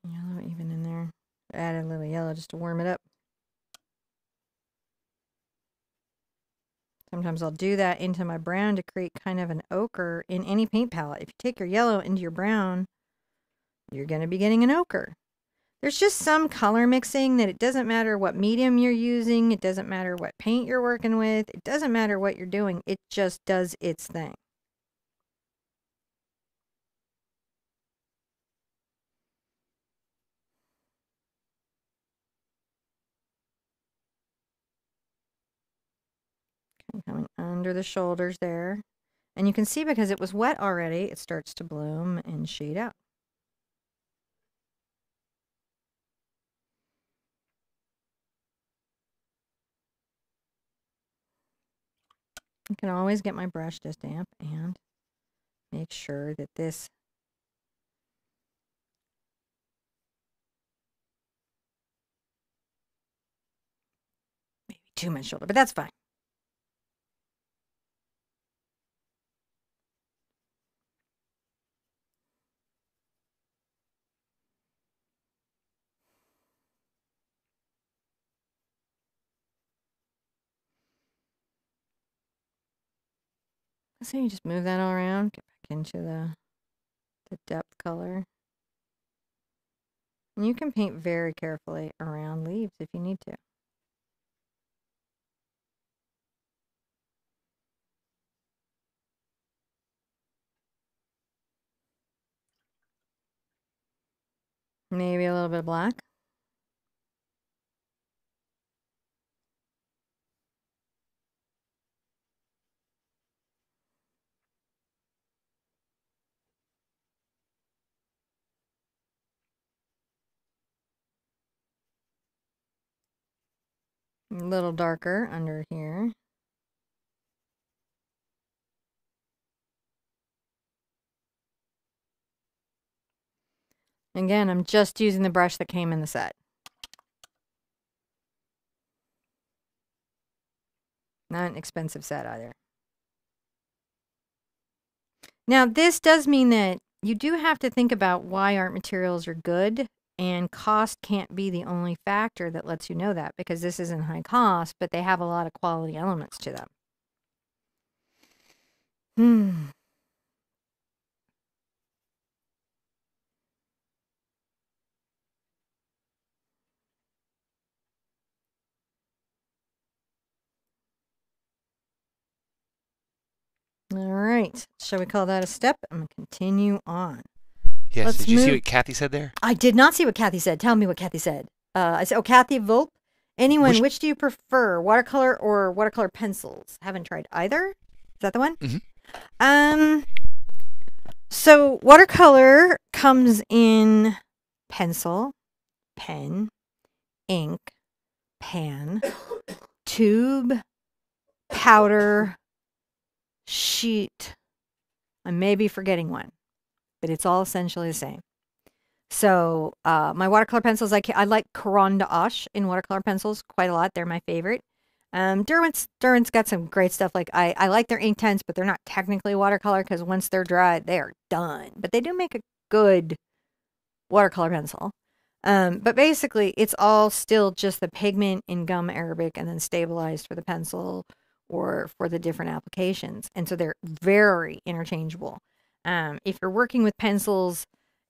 [SPEAKER 1] Yellow even in there. Add a little yellow just to warm it up. Sometimes I'll do that into my brown to create kind of an ochre in any paint palette. If you take your yellow into your brown, you're going to be getting an ochre. There's just some color mixing that it doesn't matter what medium you're using. It doesn't matter what paint you're working with. It doesn't matter what you're doing. It just does its thing. Coming under the shoulders there. And you can see because it was wet already, it starts to bloom and shade out. I can always get my brush just damp and make sure that this maybe too much shoulder, but that's fine. So you just move that all around, get back into the, the depth color. And you can paint very carefully around leaves if you need to. Maybe a little bit of black. A little darker under here. Again, I'm just using the brush that came in the set. Not an expensive set either. Now, this does mean that you do have to think about why art materials are good and cost can't be the only factor that lets you know that because this isn't high cost, but they have a lot of quality elements to them. Hmm. All right. Shall we call that a step? I'm going to continue on.
[SPEAKER 2] Yes.
[SPEAKER 1] Let's
[SPEAKER 2] Did you see what Kathy said there?
[SPEAKER 1] I did not see what Kathy said. Tell me what Kathy said. Uh, I said, oh, Kathy Volpe. Anyone,
[SPEAKER 2] Which-
[SPEAKER 1] which, do you prefer, watercolor or watercolor pencils? Haven't tried either. Is that the one?
[SPEAKER 2] Mhm.
[SPEAKER 1] Um. So watercolor comes in pencil, pen, ink, pan, tube, powder, sheet. I may be forgetting one, but it's all essentially the same. So uh, my watercolor pencils, I, I like Caran d'Ache in watercolor pencils quite a lot. They're my favorite. Um, Derwent's, Derwent's got some great stuff. Like I, I like their ink tints, but they're not technically watercolor because once they're dry, they are done. But they do make a good watercolor pencil. Um, but basically, it's all still just the pigment in gum arabic and then stabilized for the pencil or for the different applications. And so they're very interchangeable. Um, if you're working with pencils,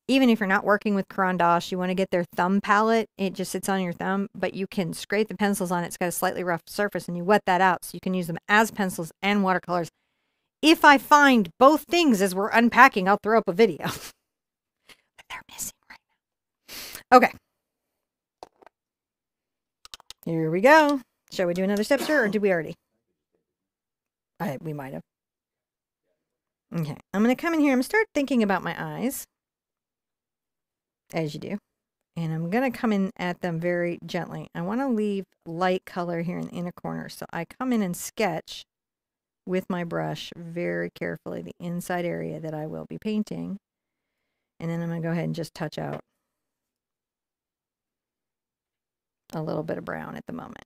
[SPEAKER 1] even if you're not working with Caran d'Ache, you want to get their thumb palette. It just sits on your thumb, but you can scrape the pencils on it. It's got a slightly rough surface and you wet that out so you can use them as pencils and watercolors. If I find both things as we're unpacking, I'll throw up a video. but they're missing right now. Okay. Here we go. Shall we do another step, sir, or did we already? I, we might have. Okay, I'm going to come in here. I'm going to start thinking about my eyes. as you do. And I'm going to come in at them very gently. I want to leave light color here in the inner corner. So I come in and sketch with my brush very carefully the inside area that I will be painting. And then I'm going to go ahead and just touch out a little bit of brown at the moment.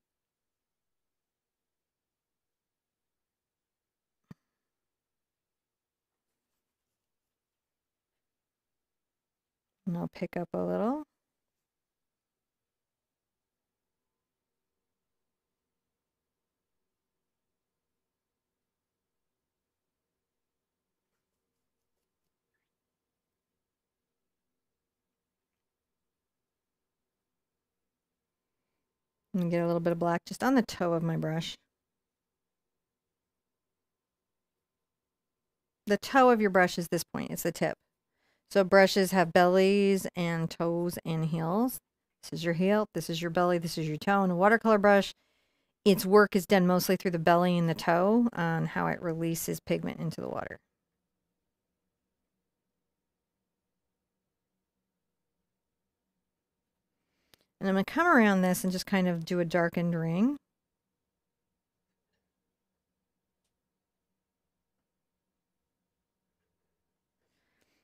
[SPEAKER 1] And I'll pick up a little. And get a little bit of black just on the toe of my brush. The toe of your brush is this point, it's the tip. So brushes have bellies and toes and heels. This is your heel, this is your belly, this is your toe. And a watercolor brush, its work is done mostly through the belly and the toe on how it releases pigment into the water. And I'm going to come around this and just kind of do a darkened ring.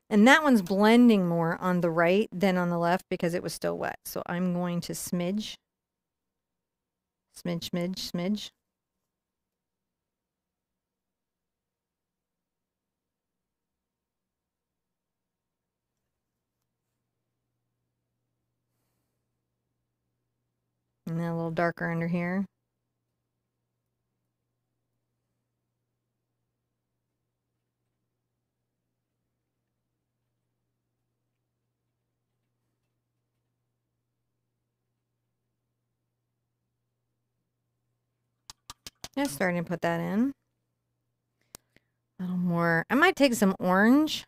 [SPEAKER 1] And that one's blending more on the right than on the left because it was still wet. So I'm going to smidge, smidge, smidge, smidge. And a little darker under here. Just starting to put that in. A little more. I might take some orange.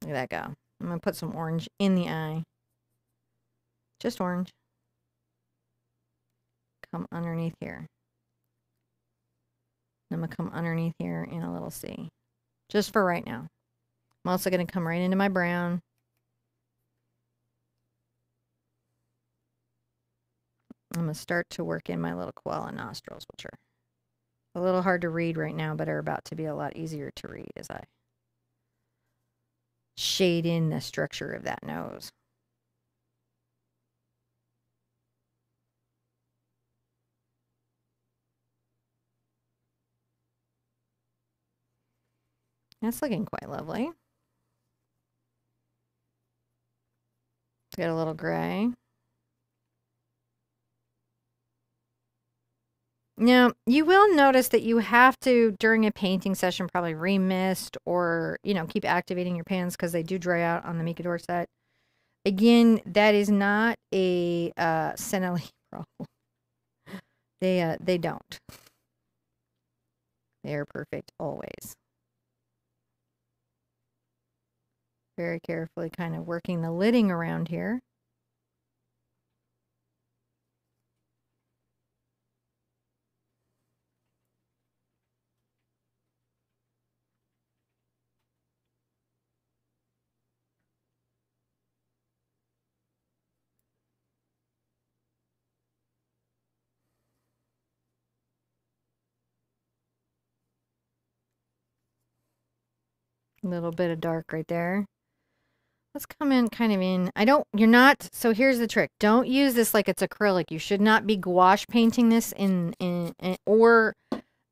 [SPEAKER 1] Look at that go. I'm going to put some orange in the eye. Just orange. Come underneath here. I'm going to come underneath here in a little C. Just for right now. I'm also going to come right into my brown. I'm going to start to work in my little koala nostrils, which are a little hard to read right now, but are about to be a lot easier to read as I shade in the structure of that nose. That's looking quite lovely. Get a little gray. Now, you will notice that you have to, during a painting session, probably remist or, you know, keep activating your pans because they do dry out on the Micador set. Again, that is not a uh, problem. They, uh, they don't. They are perfect always. Very carefully kind of working the lidding around here. Little bit of dark right there. Let's come in kind of in. I don't, you're not, so here's the trick. Don't use this like it's acrylic. You should not be gouache painting this in, in, in or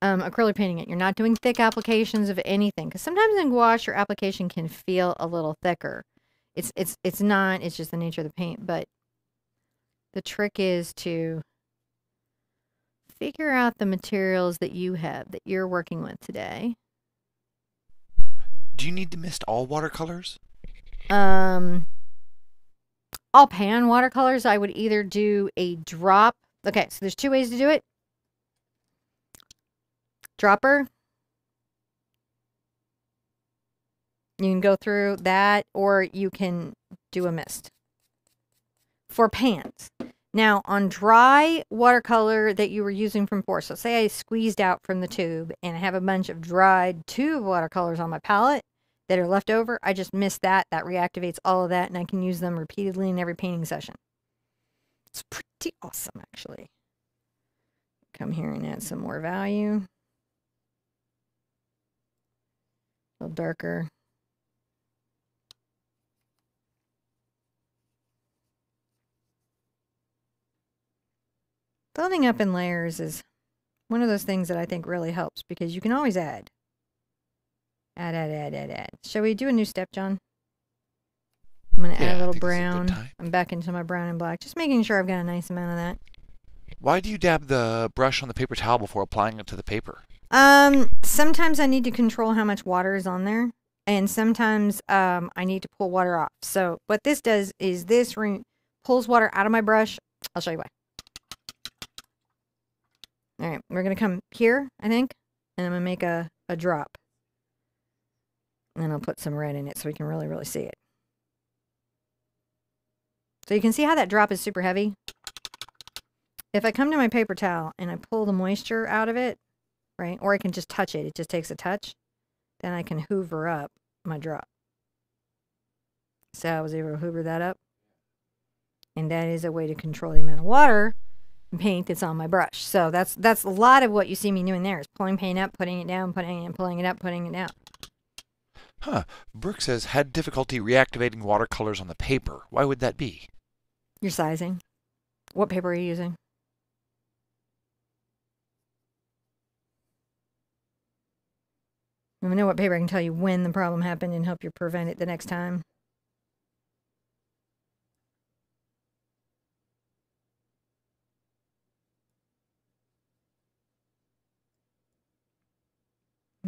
[SPEAKER 1] um, acrylic painting it. You're not doing thick applications of anything. Because sometimes in gouache, your application can feel a little thicker. It's, it's, it's not, it's just the nature of the paint. But the trick is to figure out the materials that you have, that you're working with today.
[SPEAKER 2] Do you need to mist all watercolors?
[SPEAKER 1] Um, all pan watercolors, I would either do a drop. Okay, so there's two ways to do it. Dropper. You can go through that, or you can do a mist. For pans. Now, on dry watercolor that you were using from before, so say I squeezed out from the tube and I have a bunch of dried tube watercolors on my palette, that are left over, I just miss that. That reactivates all of that, and I can use them repeatedly in every painting session. It's pretty awesome, actually. Come here and add some more value. A little darker. Building up in layers is one of those things that I think really helps because you can always add. Add, add, add, add, add. Shall we do a new step, John? I'm going to
[SPEAKER 2] Yeah,
[SPEAKER 1] add a little
[SPEAKER 2] think it's a good
[SPEAKER 1] brown. I'm back into my brown and black. Just making sure I've got a nice amount of that.
[SPEAKER 2] Why do you dab the brush on the paper towel before applying it to the paper?
[SPEAKER 1] Um, sometimes I need to control how much water is on there, and sometimes um, I need to pull water off. So what this does is this pulls water out of my brush. I'll show you why. All right, we're gonna come here, I think, and I'm gonna make a a drop, and I'll put some red in it so we can really really see it. So you can see how that drop is super heavy. If I come to my paper towel and I pull the moisture out of it, right? Or I can just touch it. It just takes a touch. Then I can hoover up my drop. So I was able to hoover that up. And that is a way to control the amount of water paint that's on my brush. So that's that's a lot of what you see me doing there is pulling paint up, putting it down, putting it, pulling it up, putting it down.
[SPEAKER 2] Huh. Brooke says had difficulty reactivating watercolors on the paper. Why would that be?
[SPEAKER 1] Your sizing. What paper are you using? Let me know what paper I can tell you when the problem happened and help you prevent it the next time.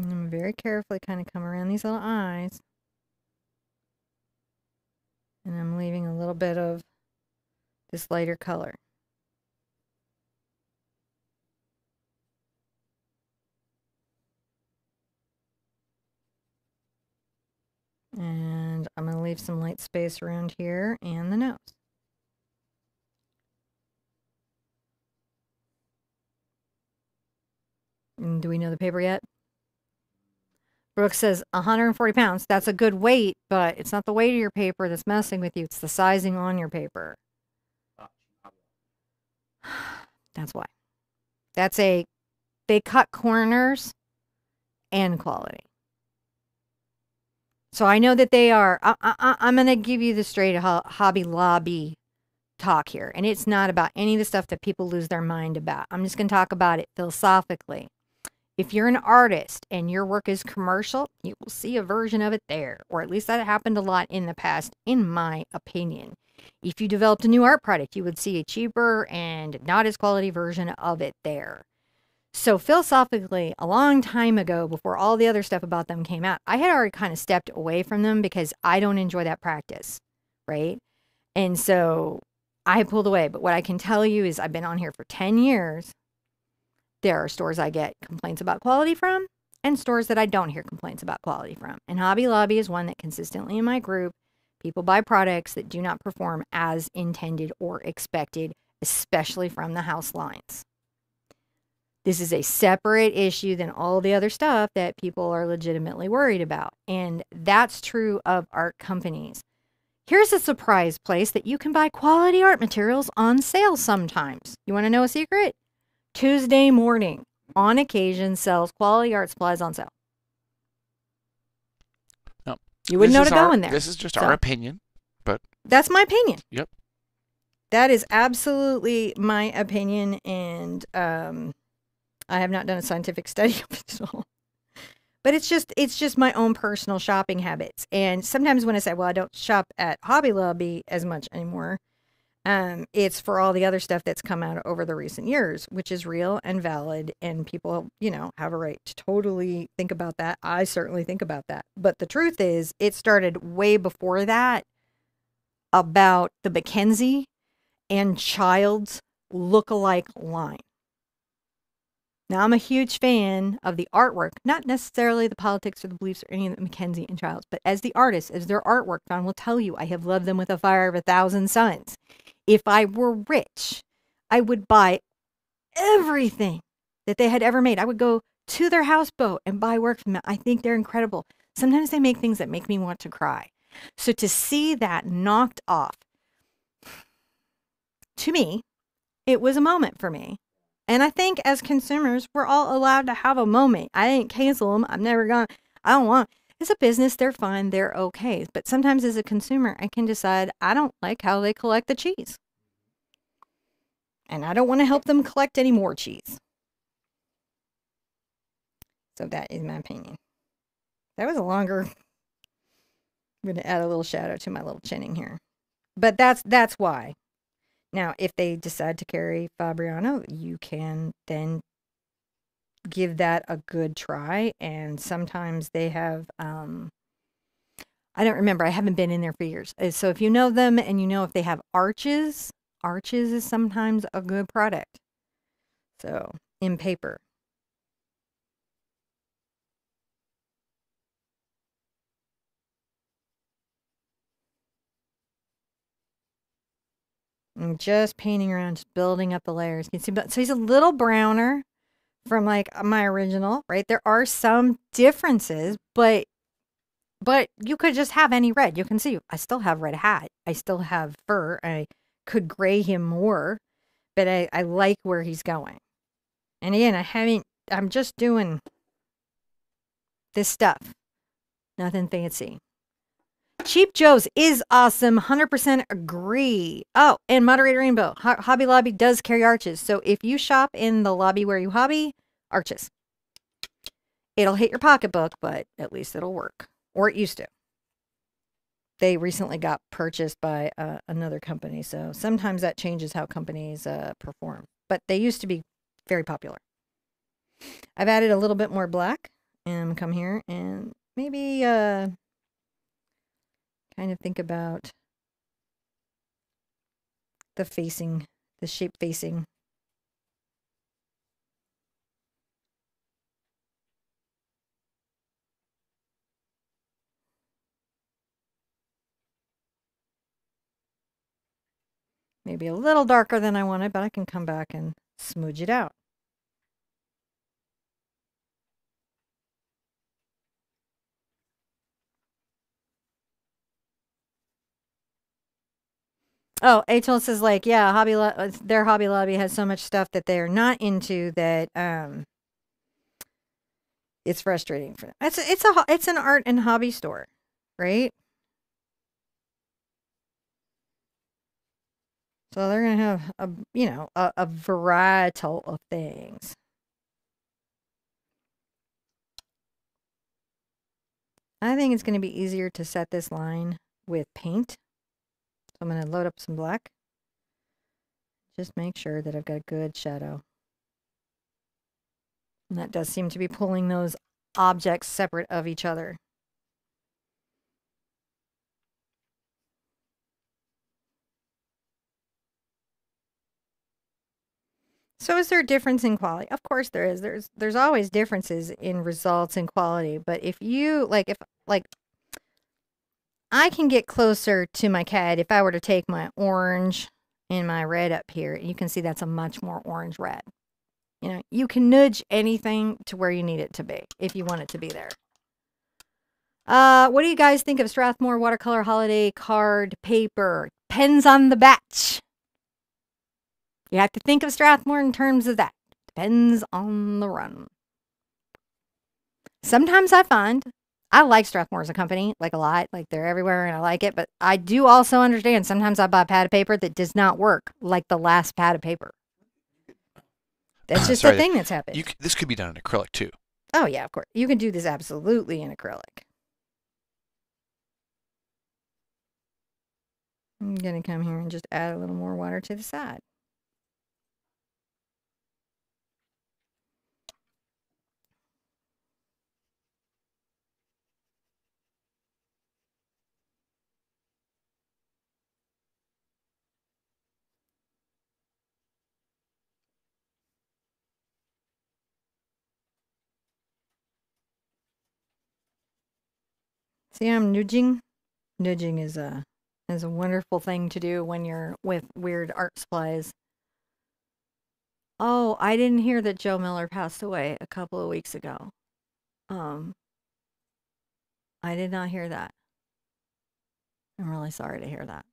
[SPEAKER 1] And I'm very carefully kind of come around these little eyes. And I'm leaving a little bit of this lighter color. And I'm going to leave some light space around here and the nose. And do we know the paper yet? Brooke says 140 pounds. That's a good weight, but it's not the weight of your paper that's messing with you. It's the sizing on your paper. That's why. That's a, they cut corners and quality. So I know that they are, I, I, I'm going to give you the straight ho- Hobby Lobby talk here. And it's not about any of the stuff that people lose their mind about. I'm just going to talk about it philosophically. If you're an artist and your work is commercial, you will see a version of it there, or at least that happened a lot in the past, in my opinion. If you developed a new art product, you would see a cheaper and not as quality version of it there. So, philosophically, a long time ago, before all the other stuff about them came out, I had already kind of stepped away from them because I don't enjoy that practice, right? And so I pulled away. But what I can tell you is I've been on here for 10 years there are stores I get complaints about quality from and stores that I don't hear complaints about quality from. And Hobby Lobby is one that consistently in my group, people buy products that do not perform as intended or expected, especially from the house lines. This is a separate issue than all the other stuff that people are legitimately worried about. And that's true of art companies. Here's a surprise place that you can buy quality art materials on sale sometimes. You want to know a secret? Tuesday morning, on occasion, sells quality art supplies on sale.
[SPEAKER 2] No.
[SPEAKER 1] You wouldn't know to
[SPEAKER 2] is
[SPEAKER 1] go in there.
[SPEAKER 2] This is just
[SPEAKER 1] So-
[SPEAKER 2] our opinion. But.
[SPEAKER 1] That's my opinion.
[SPEAKER 2] Yep.
[SPEAKER 1] That is absolutely my opinion, and um, I have not done a scientific study of it all. But it's just it's just my own personal shopping habits. And sometimes when I say, well, I don't shop at Hobby Lobby as much anymore, um, it's for all the other stuff that's come out over the recent years, which is real and valid, and people, you know, have a right to totally think about that. I certainly think about that. But the truth is, it started way before that about the Mackenzie and Child's look-alike line. Now, I'm a huge fan of the artwork, not necessarily the politics or the beliefs or any of the Mackenzie and Childs, but as the artist, as their artwork, Don will tell you, I have loved them with a fire of a thousand suns. If I were rich, I would buy everything that they had ever made. I would go to their houseboat and buy work from them. I think they're incredible. Sometimes they make things that make me want to cry. So to see that knocked off, to me, it was a moment for me. And I think as consumers, we're all allowed to have a moment. I didn't cancel them. I'm never going I don't want, it's a business. They're fine. They're okay. But sometimes as a consumer, I can decide I don't like how they collect the cheese. And I don't want to help them collect any more cheese. So that is my opinion. That was a longer. I'm going to add a little shadow to my little chinning here. But that's that's why. Now, if they decide to carry Fabriano, you can then give that a good try. And sometimes they have, um, I don't remember, I haven't been in there for years. Uh, so if you know them and you know if they have arches, arches is sometimes a good product. So in paper. I'm just painting around, just building up the layers. You can see, but so he's a little browner from like my original, right? There are some differences, but but you could just have any red. You can see I still have red hat. I still have fur. I could gray him more, but I, I like where he's going. And again, I haven't I'm just doing this stuff. Nothing fancy. Cheap Joe's is awesome. 100% agree. Oh, and Moderator Rainbow. Hobby Lobby does carry arches. So if you shop in the lobby where you hobby, arches. It'll hit your pocketbook, but at least it'll work. Or it used to. They recently got purchased by uh, another company. So sometimes that changes how companies uh, perform. But they used to be very popular. I've added a little bit more black and come here and maybe uh, kind of think about the facing, the shape facing. Maybe a little darker than I wanted, but I can come back and smooch it out. Oh, Atoll says like, yeah, Hobby Lo- uh, their Hobby Lobby has so much stuff that they're not into that um it's frustrating for them. It's it's a it's an art and hobby store, right? So they're gonna have a you know a, a variety of things. I think it's going to be easier to set this line with paint so I'm going to load up some black. Just make sure that I've got a good shadow. And that does seem to be pulling those objects separate of each other. So is there a difference in quality? Of course there is. There's there's always differences in results and quality, but if you like if like I can get closer to my CAD if I were to take my orange and my red up here. You can see that's a much more orange red. You know, you can nudge anything to where you need it to be if you want it to be there. Uh, what do you guys think of Strathmore watercolor holiday card paper? Depends on the batch. You have to think of Strathmore in terms of that. Depends on the run. Sometimes I find I like Strathmore as a company, like a lot. Like they're everywhere and I like it. But I do also understand sometimes I buy pad of paper that does not work like the last pad of paper. That's just
[SPEAKER 2] Sorry,
[SPEAKER 1] the thing that's happened.
[SPEAKER 2] You, this could be done in acrylic too.
[SPEAKER 1] Oh, yeah, of course. You can do this absolutely in acrylic. I'm going to come here and just add a little more water to the side. See, I'm nudging. Nudging is a is a wonderful thing to do when you're with weird art supplies. Oh, I didn't hear that Joe Miller passed away a couple of weeks ago. Um, I did not hear that. I'm really sorry to hear that.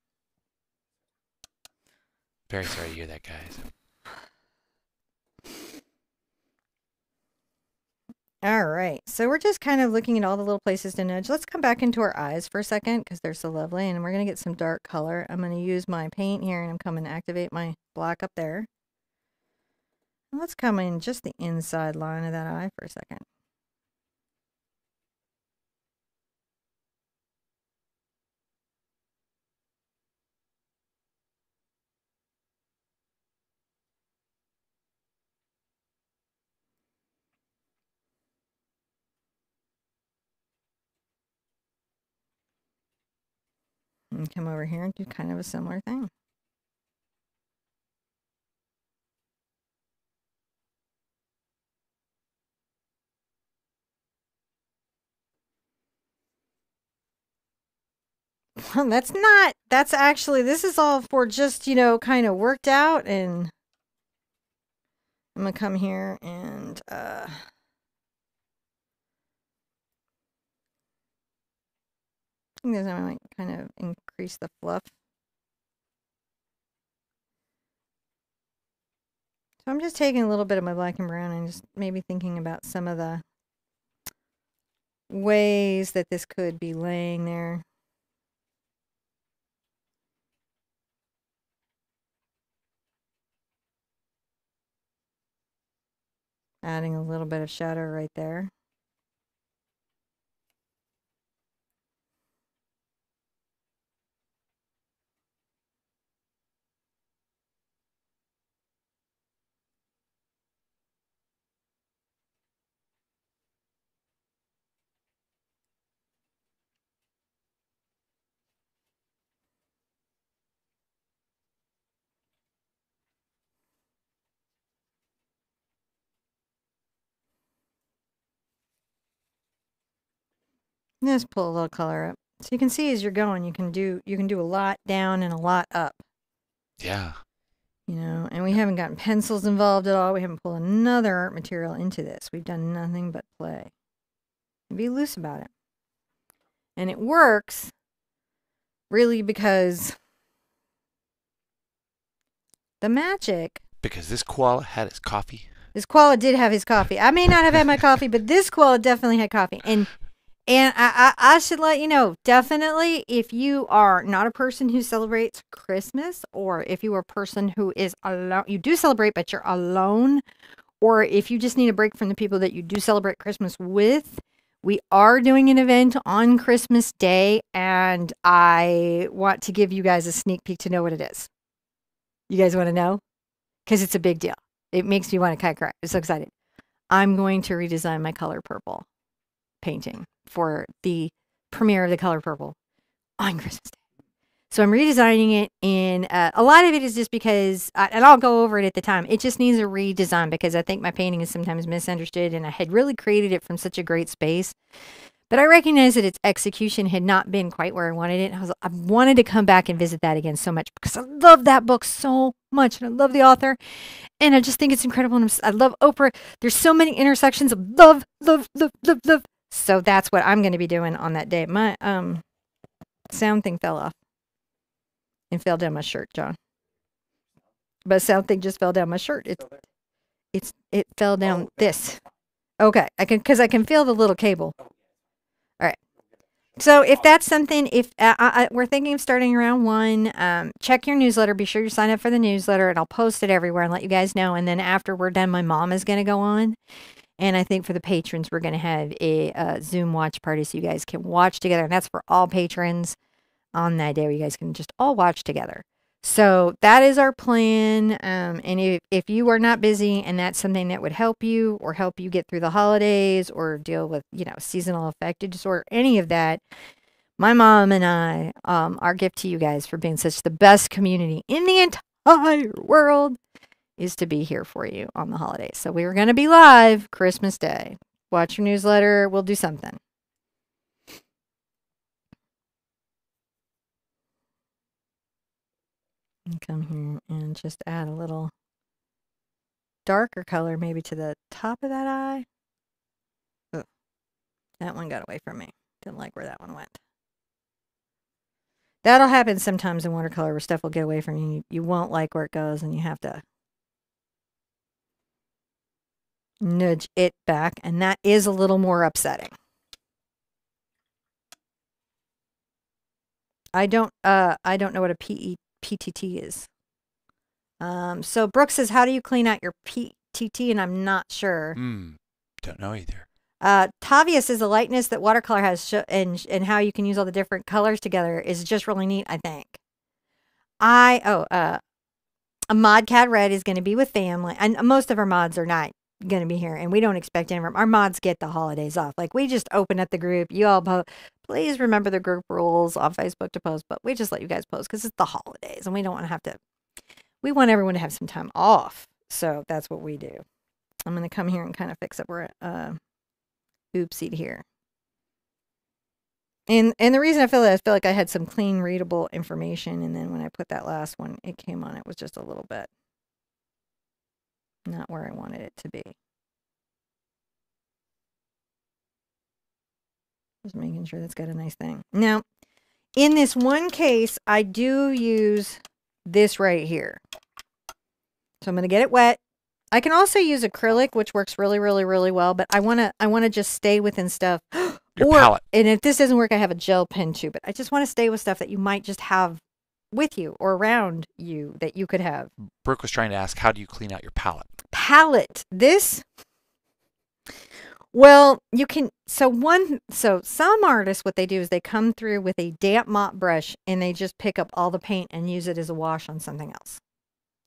[SPEAKER 2] Very sorry to hear that, guys.
[SPEAKER 1] All right. So we're just kind of looking at all the little places to nudge. Let's come back into our eyes for a second because they're so lovely. And we're going to get some dark color. I'm going to use my paint here and I'm coming to activate my black up there. Let's come in just the inside line of that eye for a second. And come over here and do kind of a similar thing. Well, that's not, that's actually, this is all for just, you know, kind of worked out and I'm going to come here and, uh, Think I might kind of increase the fluff. So I'm just taking a little bit of my black and brown and just maybe thinking about some of the ways that this could be laying there. Adding a little bit of shadow right there. Just pull a little color up. So you can see as you're going, you can do you can do a lot down and a lot up.
[SPEAKER 2] Yeah.
[SPEAKER 1] You know, and we haven't gotten pencils involved at all. We haven't pulled another art material into this. We've done nothing but play. And be loose about it. And it works really because the magic.
[SPEAKER 2] Because this koala had his coffee.
[SPEAKER 1] This koala did have his coffee. I may not have had my coffee, but this koala definitely had coffee. And and I, I, I, should let you know, definitely, if you are not a person who celebrates Christmas, or if you are a person who is alone, you do celebrate, but you're alone, or if you just need a break from the people that you do celebrate Christmas with, we are doing an event on Christmas Day, and I want to give you guys a sneak peek to know what it is. You guys want to know? Because it's a big deal. It makes me want to cry. I'm so excited. I'm going to redesign my color purple painting for the premiere of the color purple on Christmas Day. So I'm redesigning it, and uh, a lot of it is just because, I, and I'll go over it at the time. It just needs a redesign because I think my painting is sometimes misunderstood, and I had really created it from such a great space. But I recognize that its execution had not been quite where I wanted it. I was, I wanted to come back and visit that again so much because I love that book so much, and I love the author, and I just think it's incredible. And I love Oprah. There's so many intersections of love, love, love, love, love so that's what I'm going to be doing on that day. My um sound thing fell off and fell down my shirt, John. But sound thing just fell down my shirt. It's it's it fell down oh, this. Okay, I can because I can feel the little cable. All right. So if that's something, if uh, I, we're thinking of starting around one, um, check your newsletter. Be sure you sign up for the newsletter, and I'll post it everywhere and let you guys know. And then after we're done, my mom is going to go on, and I think for the patrons, we're going to have a uh, Zoom watch party so you guys can watch together. And that's for all patrons on that day where you guys can just all watch together. So that is our plan. Um, and if, if you are not busy and that's something that would help you or help you get through the holidays or deal with, you know, seasonal affective disorder, any of that, my mom and I, um, our gift to you guys for being such the best community in the entire world is to be here for you on the holidays. So we are going to be live Christmas Day. Watch your newsletter. We'll do something. Come here and just add a little darker color maybe to the top of that eye. Oh, that one got away from me. Didn't like where that one went. That'll happen sometimes in watercolor where stuff will get away from you. You won't like where it goes and you have to nudge it back. And that is a little more upsetting. I don't uh I don't know what a PE, PTT is. Um so Brooke says how do you clean out your PTT and I'm not sure.
[SPEAKER 2] Hmm. Don't know either.
[SPEAKER 1] Uh, Tavia says the lightness that watercolor has and and how you can use all the different colors together is just really neat. I think. I oh uh, a mod cat red is going to be with family, and most of our mods are not going to be here, and we don't expect any of our mods get the holidays off. Like we just open up the group. You all po- please remember the group rules on Facebook to post, but we just let you guys post because it's the holidays, and we don't want to have to. We want everyone to have some time off, so that's what we do. I'm going to come here and kind of fix up where uh, oopsie here. And and the reason I feel that I feel like I had some clean readable information and then when I put that last one it came on it was just a little bit not where I wanted it to be. Just making sure that's got a nice thing. Now, in this one case, I do use this right here. So I'm going to get it wet. I can also use acrylic, which works really, really, really well. But I want to, I want to just stay within stuff.
[SPEAKER 2] Your
[SPEAKER 1] or,
[SPEAKER 2] palette.
[SPEAKER 1] and if this doesn't work, I have a gel pen too. But I just want to stay with stuff that you might just have with you or around you that you could have.
[SPEAKER 2] Brooke was trying to ask, how do you clean out your palette?
[SPEAKER 1] Palette. This. Well, you can. So one. So some artists, what they do is they come through with a damp mop brush and they just pick up all the paint and use it as a wash on something else.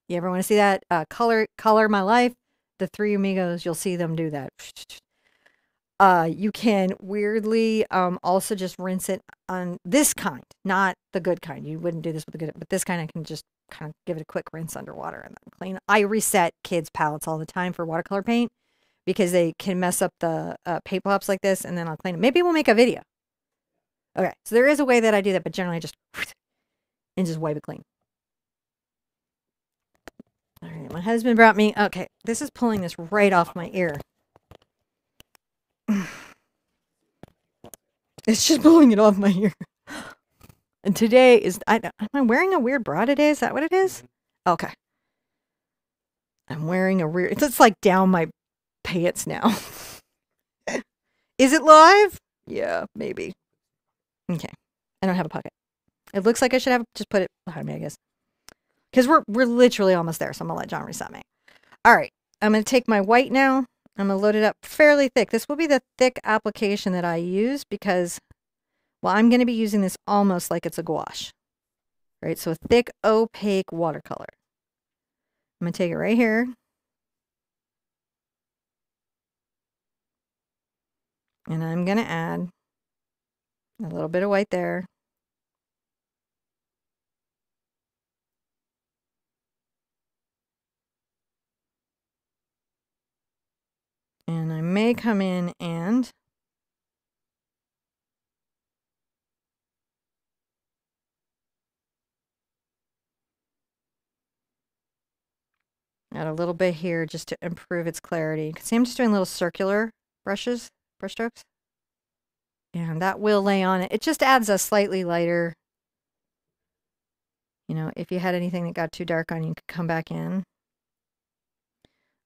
[SPEAKER 1] You ever want to see that? Uh, color, color my life. The three amigos. You'll see them do that. Uh, you can weirdly um, also just rinse it on this kind, not the good kind. You wouldn't do this with the good, but this kind I can just kind of give it a quick rinse underwater and then clean. I reset kids' palettes all the time for watercolor paint because they can mess up the uh, paint pops like this, and then I'll clean it. Maybe we'll make a video. Okay, so there is a way that I do that, but generally I just and just wipe it clean. All right, my husband brought me. Okay, this is pulling this right off my ear. It's just pulling it off my ear. And today is I am I wearing a weird bra today? Is that what it is? Mm-hmm. Okay. I'm wearing a weird it's like down my pants now. is it live? Yeah, maybe. Okay. I don't have a pocket. It looks like I should have just put it behind me, I guess. Because we're we're literally almost there, so I'm gonna let John reset me. All right. I'm gonna take my white now. I'm going to load it up fairly thick. This will be the thick application that I use because, well, I'm going to be using this almost like it's a gouache. Right, so a thick, opaque watercolor. I'm going to take it right here. And I'm going to add a little bit of white there. And I may come in and add a little bit here just to improve its clarity. See I'm just doing little circular brushes, brush strokes. And that will lay on it. It just adds a slightly lighter, you know, if you had anything that got too dark on you, could come back in.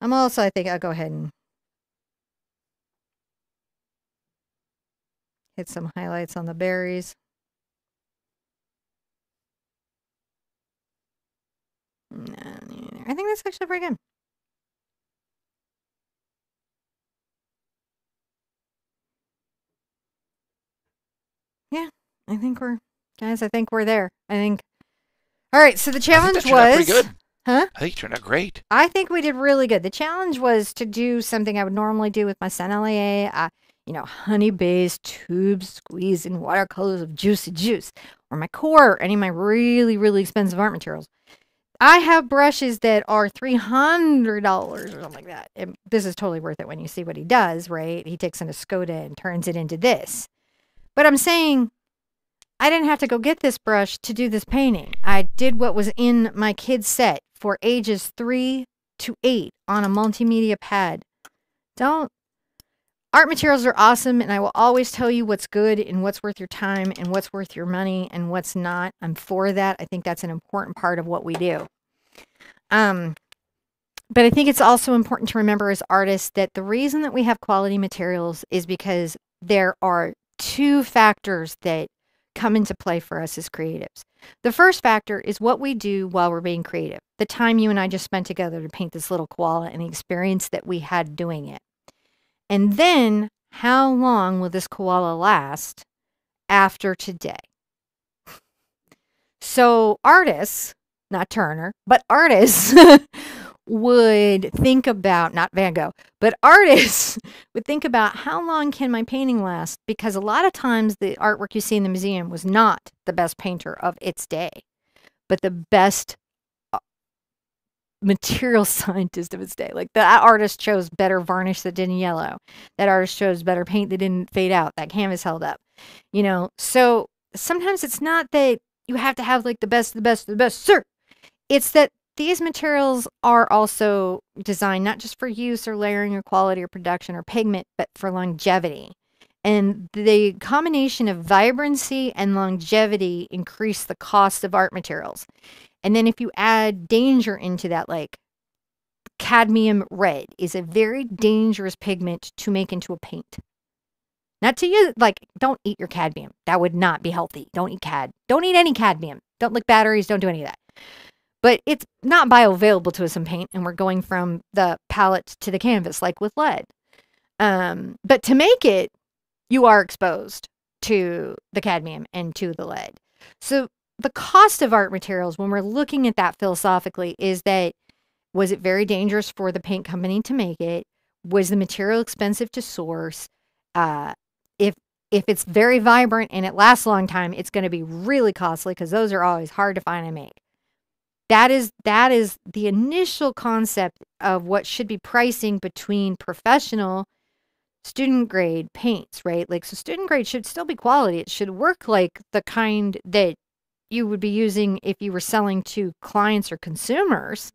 [SPEAKER 1] I'm also, I think I'll go ahead and Hit some highlights on the berries. I think that's actually pretty good. Yeah, I think we're guys. I think we're there. I think. All right. So the challenge was.
[SPEAKER 2] pretty good.
[SPEAKER 1] Huh?
[SPEAKER 2] I think it turned out great.
[SPEAKER 1] I think we did really good. The challenge was to do something I would normally do with my Sennelier. Uh, you know, honey based tubes squeezed in watercolors of juicy juice, or my core, or any of my really, really expensive art materials. I have brushes that are $300 or something like that. And this is totally worth it when you see what he does, right? He takes an Escoda and turns it into this. But I'm saying I didn't have to go get this brush to do this painting. I did what was in my kid's set for ages three to eight on a multimedia pad. Don't art materials are awesome, and I will always tell you what's good and what's worth your time and what's worth your money and what's not. I'm for that. I think that's an important part of what we do. Um, but I think it's also important to remember as artists that the reason that we have quality materials is because there are two factors that come into play for us as creatives. The first factor is what we do while we're being creative. The time you and I just spent together to paint this little koala and the experience that we had doing it. And then how long will this koala last after today? So artists, not Turner, but artists would think about not Van Gogh, but artists would think about how long can my painting last because a lot of times the artwork you see in the museum was not the best painter of its day, but the best material scientist of his day. Like that artist chose better varnish that didn't yellow. That artist chose better paint that didn't fade out. That canvas held up. You know, so sometimes it's not that you have to have like the best, the best, the best, sir. It's that these materials are also designed not just for use or layering or quality or production or pigment, but for longevity. And the combination of vibrancy and longevity increase the cost of art materials. And then if you add danger into that, like cadmium red is a very dangerous pigment to make into a paint. Not to use, like, don't eat your cadmium. That would not be healthy. Don't eat cad. Don't eat any cadmium. Don't lick batteries. Don't do any of that but it's not bioavailable to us in paint and we're going from the palette to the canvas like with lead um, but to make it you are exposed to the cadmium and to the lead so the cost of art materials when we're looking at that philosophically is that was it very dangerous for the paint company to make it? Was the material expensive to source? Uh, if if it's very vibrant and it lasts a long time it's going to be really costly because those are always hard to find and make. That is that is the initial concept of what should be pricing between professional student grade paints right? Like so student grade should still be quality. It should work like the kind that you would be using if you were selling to clients or consumers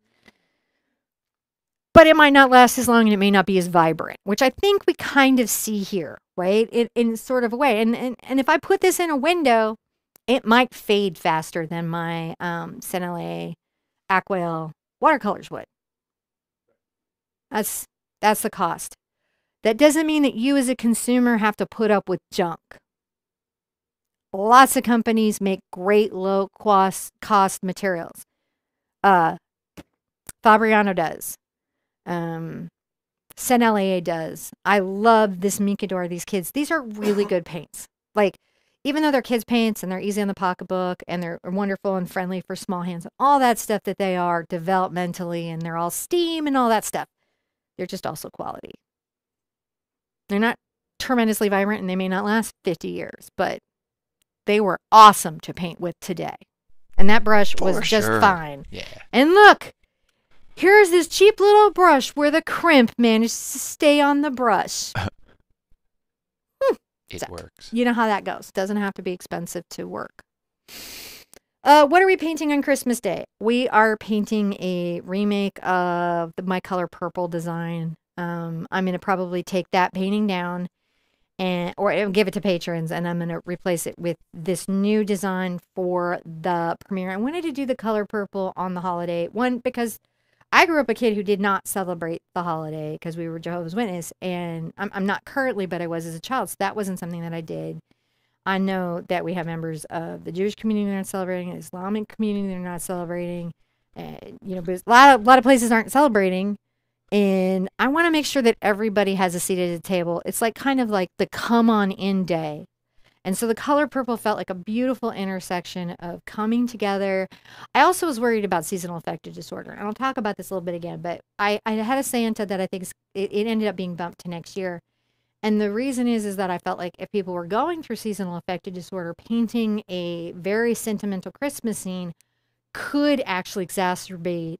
[SPEAKER 1] but it might not last as long and it may not be as vibrant which i think we kind of see here right in, in sort of a way and, and and if i put this in a window it might fade faster than my um, Sennelier Aquarelle watercolors would. That's that's the cost. That doesn't mean that you as a consumer have to put up with junk. Lots of companies make great low cost cost materials. Uh, Fabriano does. Um, does. I love this Micador, these kids. These are really good paints. Like even though they're kids' paints and they're easy on the pocketbook and they're wonderful and friendly for small hands, all that stuff that they are developmentally and they're all steam and all that stuff, they're just also quality. They're not tremendously vibrant and they may not last 50 years, but they were awesome to paint with today. And that brush for was just sure. fine.
[SPEAKER 2] Yeah.
[SPEAKER 1] And look, here's this cheap little brush where the crimp managed to stay on the brush.
[SPEAKER 2] It so, works.
[SPEAKER 1] You know how that goes. Doesn't have to be expensive to work. Uh, what are we painting on Christmas Day? We are painting a remake of the My Color Purple design. Um, I'm going to probably take that painting down and or give it to patrons and I'm going to replace it with this new design for the premiere. I wanted to do the color purple on the holiday. One because I grew up a kid who did not celebrate the holiday because we were Jehovah's Witness, and I'm, I'm not currently, but I was as a child. So that wasn't something that I did. I know that we have members of the Jewish community that are not celebrating, Islamic community that are not celebrating, and you know, but a lot of a lot of places aren't celebrating. And I want to make sure that everybody has a seat at the table. It's like kind of like the come on in day and so the color purple felt like a beautiful intersection of coming together. I also was worried about seasonal affective disorder. And I'll talk about this a little bit again, but I, I had a Santa that I think it, it ended up being bumped to next year. And the reason is is that I felt like if people were going through seasonal affective disorder, painting a very sentimental Christmas scene could actually exacerbate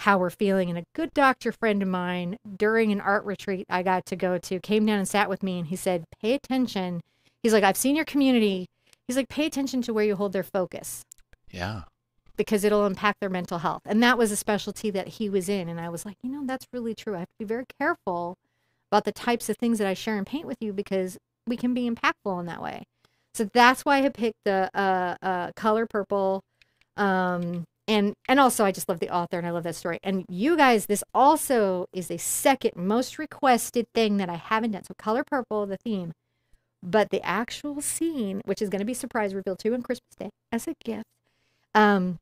[SPEAKER 1] how we're feeling. And a good doctor friend of mine during an art retreat I got to go to came down and sat with me and he said, pay attention He's like, I've seen your community. He's like, pay attention to where you hold their focus.
[SPEAKER 2] Yeah.
[SPEAKER 1] Because it'll impact their mental health. And that was a specialty that he was in. And I was like, you know, that's really true. I have to be very careful about the types of things that I share and paint with you because we can be impactful in that way. So that's why I picked the uh, uh, color purple. Um, and and also I just love the author and I love that story. And you guys, this also is a second most requested thing that I haven't done. So color purple, the theme, but the actual scene, which is going to be surprise reveal too on Christmas Day as a gift. Um,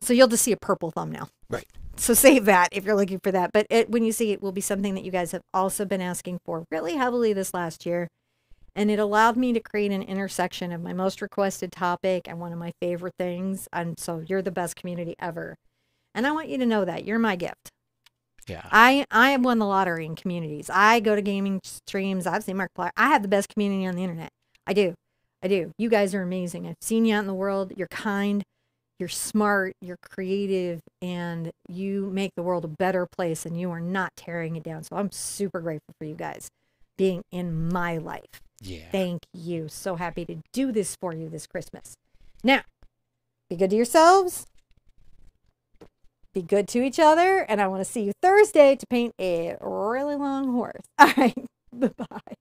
[SPEAKER 1] so you'll just see a purple thumbnail.
[SPEAKER 2] Right.
[SPEAKER 1] So save that if you're looking for that. But it, when you see it, will be something that you guys have also been asking for really heavily this last year. And it allowed me to create an intersection of my most requested topic and one of my favorite things. And so you're the best community ever. And I want you to know that you're my gift.
[SPEAKER 2] Yeah.
[SPEAKER 1] I I have won the lottery in communities. I go to gaming streams. I've seen Markiplier. I have the best community on the internet. I do. I do. You guys are amazing. I've seen you out in the world. You're kind you're smart, you're creative, and you make the world a better place and you are not tearing it down. So I'm super grateful for you guys being in my life.
[SPEAKER 2] Yeah.
[SPEAKER 1] Thank you. So happy to do this for you this Christmas. Now, be good to yourselves. Be good to each other. And I want to see you Thursday to paint a really long horse. All right. Bye bye.